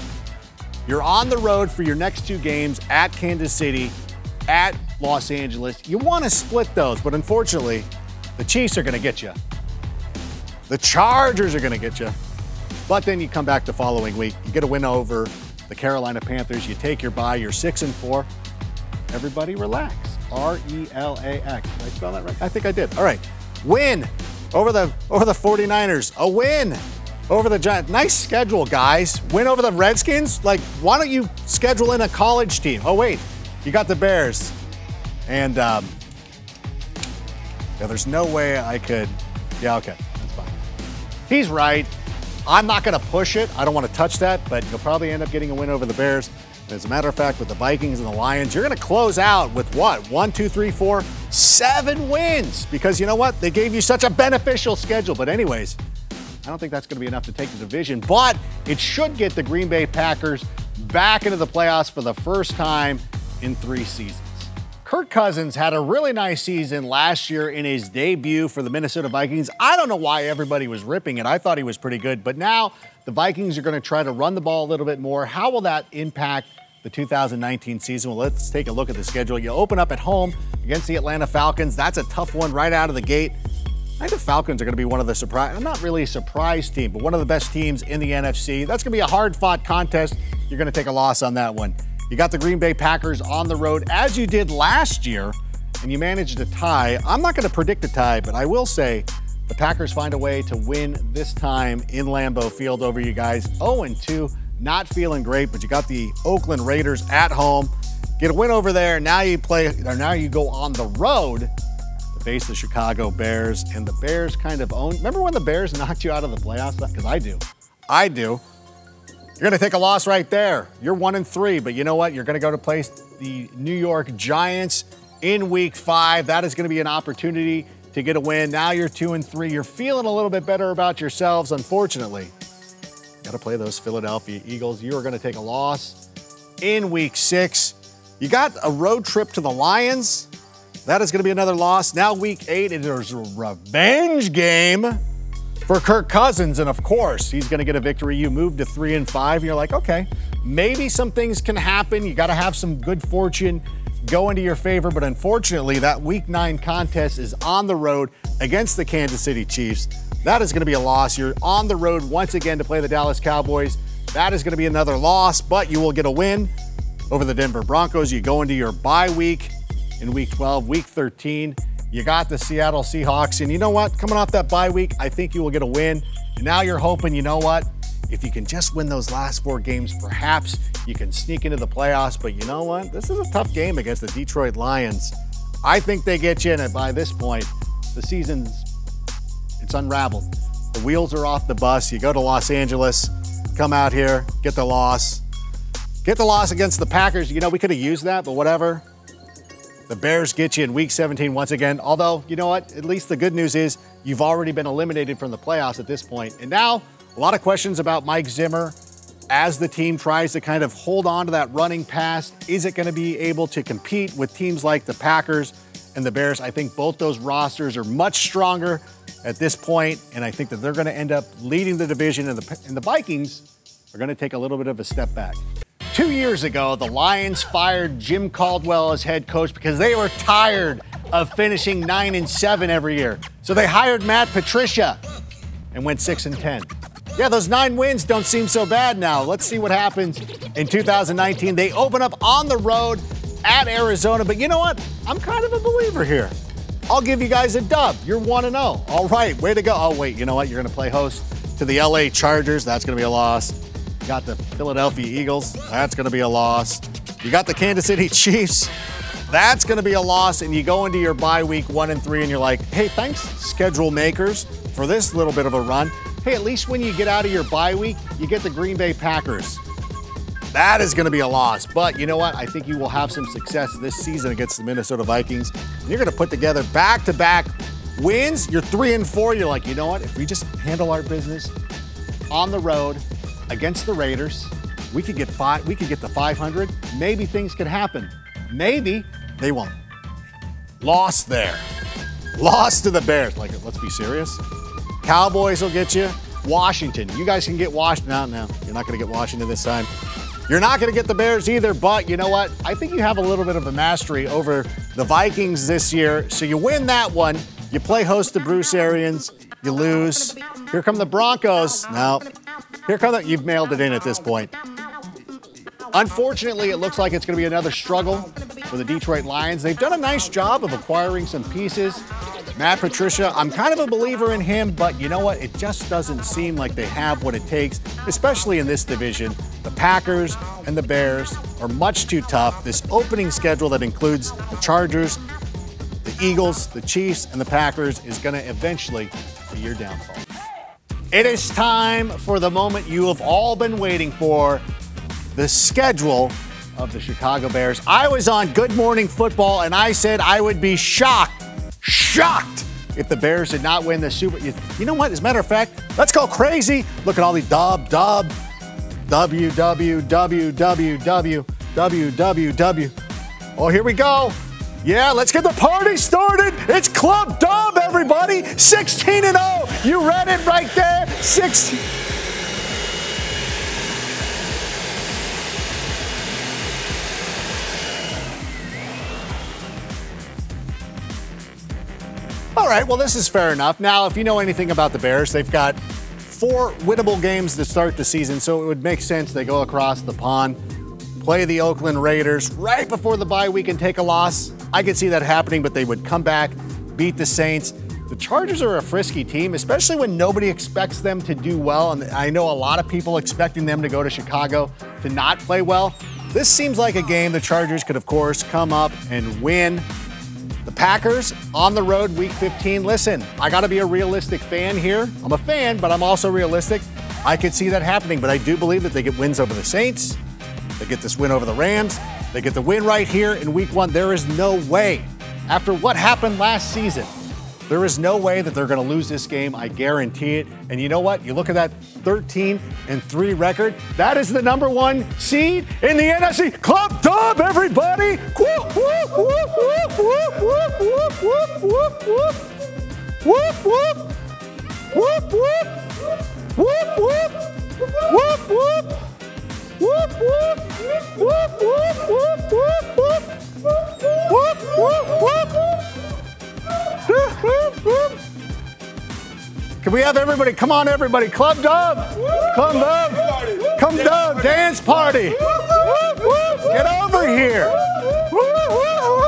You're on the road for your next two games at Kansas City, at Los Angeles. You want to split those, but unfortunately, the Chiefs are going to get you. The Chargers are going to get you. But then you come back the following week. You get a win over the Carolina Panthers. You take your bye. You're six and four. Everybody relax. R E L A X. Did I spell that right? I think I did. All right. Win over the over the 49ers. A win over the Giants. Nice schedule, guys. Win over the Redskins. Like, why don't you schedule in a college team? Oh wait, you got the Bears, and um, yeah, there's no way I could. Yeah, okay, that's fine. He's right. I'm not going to push it. I don't want to touch that, but you'll probably end up getting a win over the Bears. As a matter of fact, with the Vikings and the Lions, you're going to close out with what? One, two, three, four, seven wins. Because you know what? They gave you such a beneficial schedule. But, anyways, I don't think that's going to be enough to take the division. But it should get the Green Bay Packers back into the playoffs for the first time in three seasons. Kirk Cousins had a really nice season last year in his debut for the Minnesota Vikings. I don't know why everybody was ripping it. I thought he was pretty good, but now the Vikings are going to try to run the ball a little bit more. How will that impact the 2019 season. Well, let's take a look at the schedule. You open up at home against the Atlanta Falcons. That's a tough one right out of the gate. I think the Falcons are going to be one of the surprise, I'm not really a surprise team, but one of the best teams in the NFC. That's going to be a hard fought contest. You're going to take a loss on that one. You got the Green Bay Packers on the road as you did last year, and you managed to tie. I'm not going to predict a tie, but I will say the Packers find a way to win this time in Lambeau Field over you guys. 0 2 not feeling great, but you got the Oakland Raiders at home. Get a win over there. Now you play, now you go on the road to face the Chicago Bears, and the Bears kind of own. Remember when the Bears knocked you out of the playoffs? Because I do. I do. You're going to take a loss right there. You're one and three, but you know what? You're going to go to place the New York Giants in week five. That is going to be an opportunity to get a win. Now you're two and three. You're feeling a little bit better about yourselves, unfortunately. Got to play those Philadelphia Eagles. You are going to take a loss in week six. You got a road trip to the Lions. That is going to be another loss. Now, week eight, it is a revenge game for Kirk Cousins. And of course, he's going to get a victory. You move to three and five. And you're like, okay, maybe some things can happen. You got to have some good fortune go into your favor, but unfortunately, that week nine contest is on the road against the Kansas City Chiefs. That is going to be a loss. You're on the road once again to play the Dallas Cowboys. That is going to be another loss, but you will get a win over the Denver Broncos. You go into your bye week in week 12, week 13. You got the Seattle Seahawks. And you know what? Coming off that bye week, I think you will get a win. And now you're hoping, you know what? If you can just win those last four games, perhaps you can sneak into the playoffs. But you know what? This is a tough game against the Detroit Lions. I think they get you in it by this point. The season's it's unraveled. The wheels are off the bus. You go to Los Angeles, come out here, get the loss. Get the loss against the Packers. You know, we could have used that, but whatever. The Bears get you in week 17 once again. Although, you know what? At least the good news is you've already been eliminated from the playoffs at this point. And now, a lot of questions about Mike Zimmer as the team tries to kind of hold on to that running pass. Is it going to be able to compete with teams like the Packers and the Bears? I think both those rosters are much stronger at this point, and I think that they're going to end up leading the division, and the, and the Vikings are going to take a little bit of a step back. Two years ago, the Lions fired Jim Caldwell as head coach because they were tired of finishing 9 and 7 every year. So they hired Matt Patricia and went 6 and 10. Yeah, those nine wins don't seem so bad now. Let's see what happens in 2019. They open up on the road at Arizona, but you know what? I'm kind of a believer here. I'll give you guys a dub. You're 1 0. All right, way to go. Oh, wait, you know what? You're going to play host to the LA Chargers. That's going to be a loss got the Philadelphia Eagles. That's going to be a loss. You got the Kansas City <laughs> Chiefs. That's going to be a loss. And you go into your bye week one and three, and you're like, hey, thanks, schedule makers, for this little bit of a run. Hey, at least when you get out of your bye week, you get the Green Bay Packers. That is going to be a loss. But you know what? I think you will have some success this season against the Minnesota Vikings. And you're going to put together back to back wins. You're three and four. You're like, you know what? If we just handle our business on the road, against the Raiders. We could get five. We could get the 500. Maybe things could happen. Maybe they won't. Lost there. Lost to the Bears. Like, let's be serious. Cowboys will get you. Washington. You guys can get Washington. No, no, you're not going to get Washington this time. You're not going to get the Bears either, but you know what? I think you have a little bit of a mastery over the Vikings this year. So you win that one. You play host to Bruce Arians. You lose. Here come the Broncos. Now, here come the, you've mailed it in at this point. Unfortunately, it looks like it's going to be another struggle for the Detroit Lions. They've done a nice job of acquiring some pieces. Matt Patricia, I'm kind of a believer in him, but you know what? It just doesn't seem like they have what it takes, especially in this division. The Packers and the Bears are much too tough. This opening schedule that includes the Chargers, the Eagles, the Chiefs, and the Packers is going to eventually be your downfall. It is time for the moment you have all been waiting for the schedule of the Chicago Bears. I was on Good Morning Football and I said I would be shocked, shocked if the Bears did not win the Super. You, you know what? As a matter of fact, let's go crazy. Look at all the dub, dub, www, www. Oh, here we go. Yeah, let's get the party started. It's Club Dub, everybody. 16 and 0. You read it right there. 16. All right, well, this is fair enough. Now, if you know anything about the Bears, they've got four winnable games to start the season, so it would make sense they go across the pond, play the Oakland Raiders right before the bye week and take a loss. I could see that happening, but they would come back, beat the Saints. The Chargers are a frisky team, especially when nobody expects them to do well. And I know a lot of people expecting them to go to Chicago to not play well. This seems like a game the Chargers could, of course, come up and win. The Packers on the road week 15. Listen, I got to be a realistic fan here. I'm a fan, but I'm also realistic. I could see that happening, but I do believe that they get wins over the Saints. They get this win over the Rams. They get the win right here in week one. There is no way, after what happened last season, there is no way that they're going to lose this game. I guarantee it. And you know what? You look at that 13 and 3 record. That is the number one seed in the NFC. Club dub, everybody! Whoop, whoop, whoop, whoop, whoop, whoop, whoop, whoop, whoop. Whoop, whoop. Whoop, whoop. Whoop, whoop. Whoop, whoop. Whoop, can we have everybody, come on everybody, club dub, club dub, come dub, dance party. Get over here. Woo, woo, woo.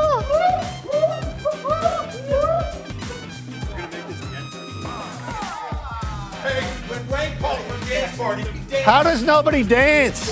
How does nobody dance?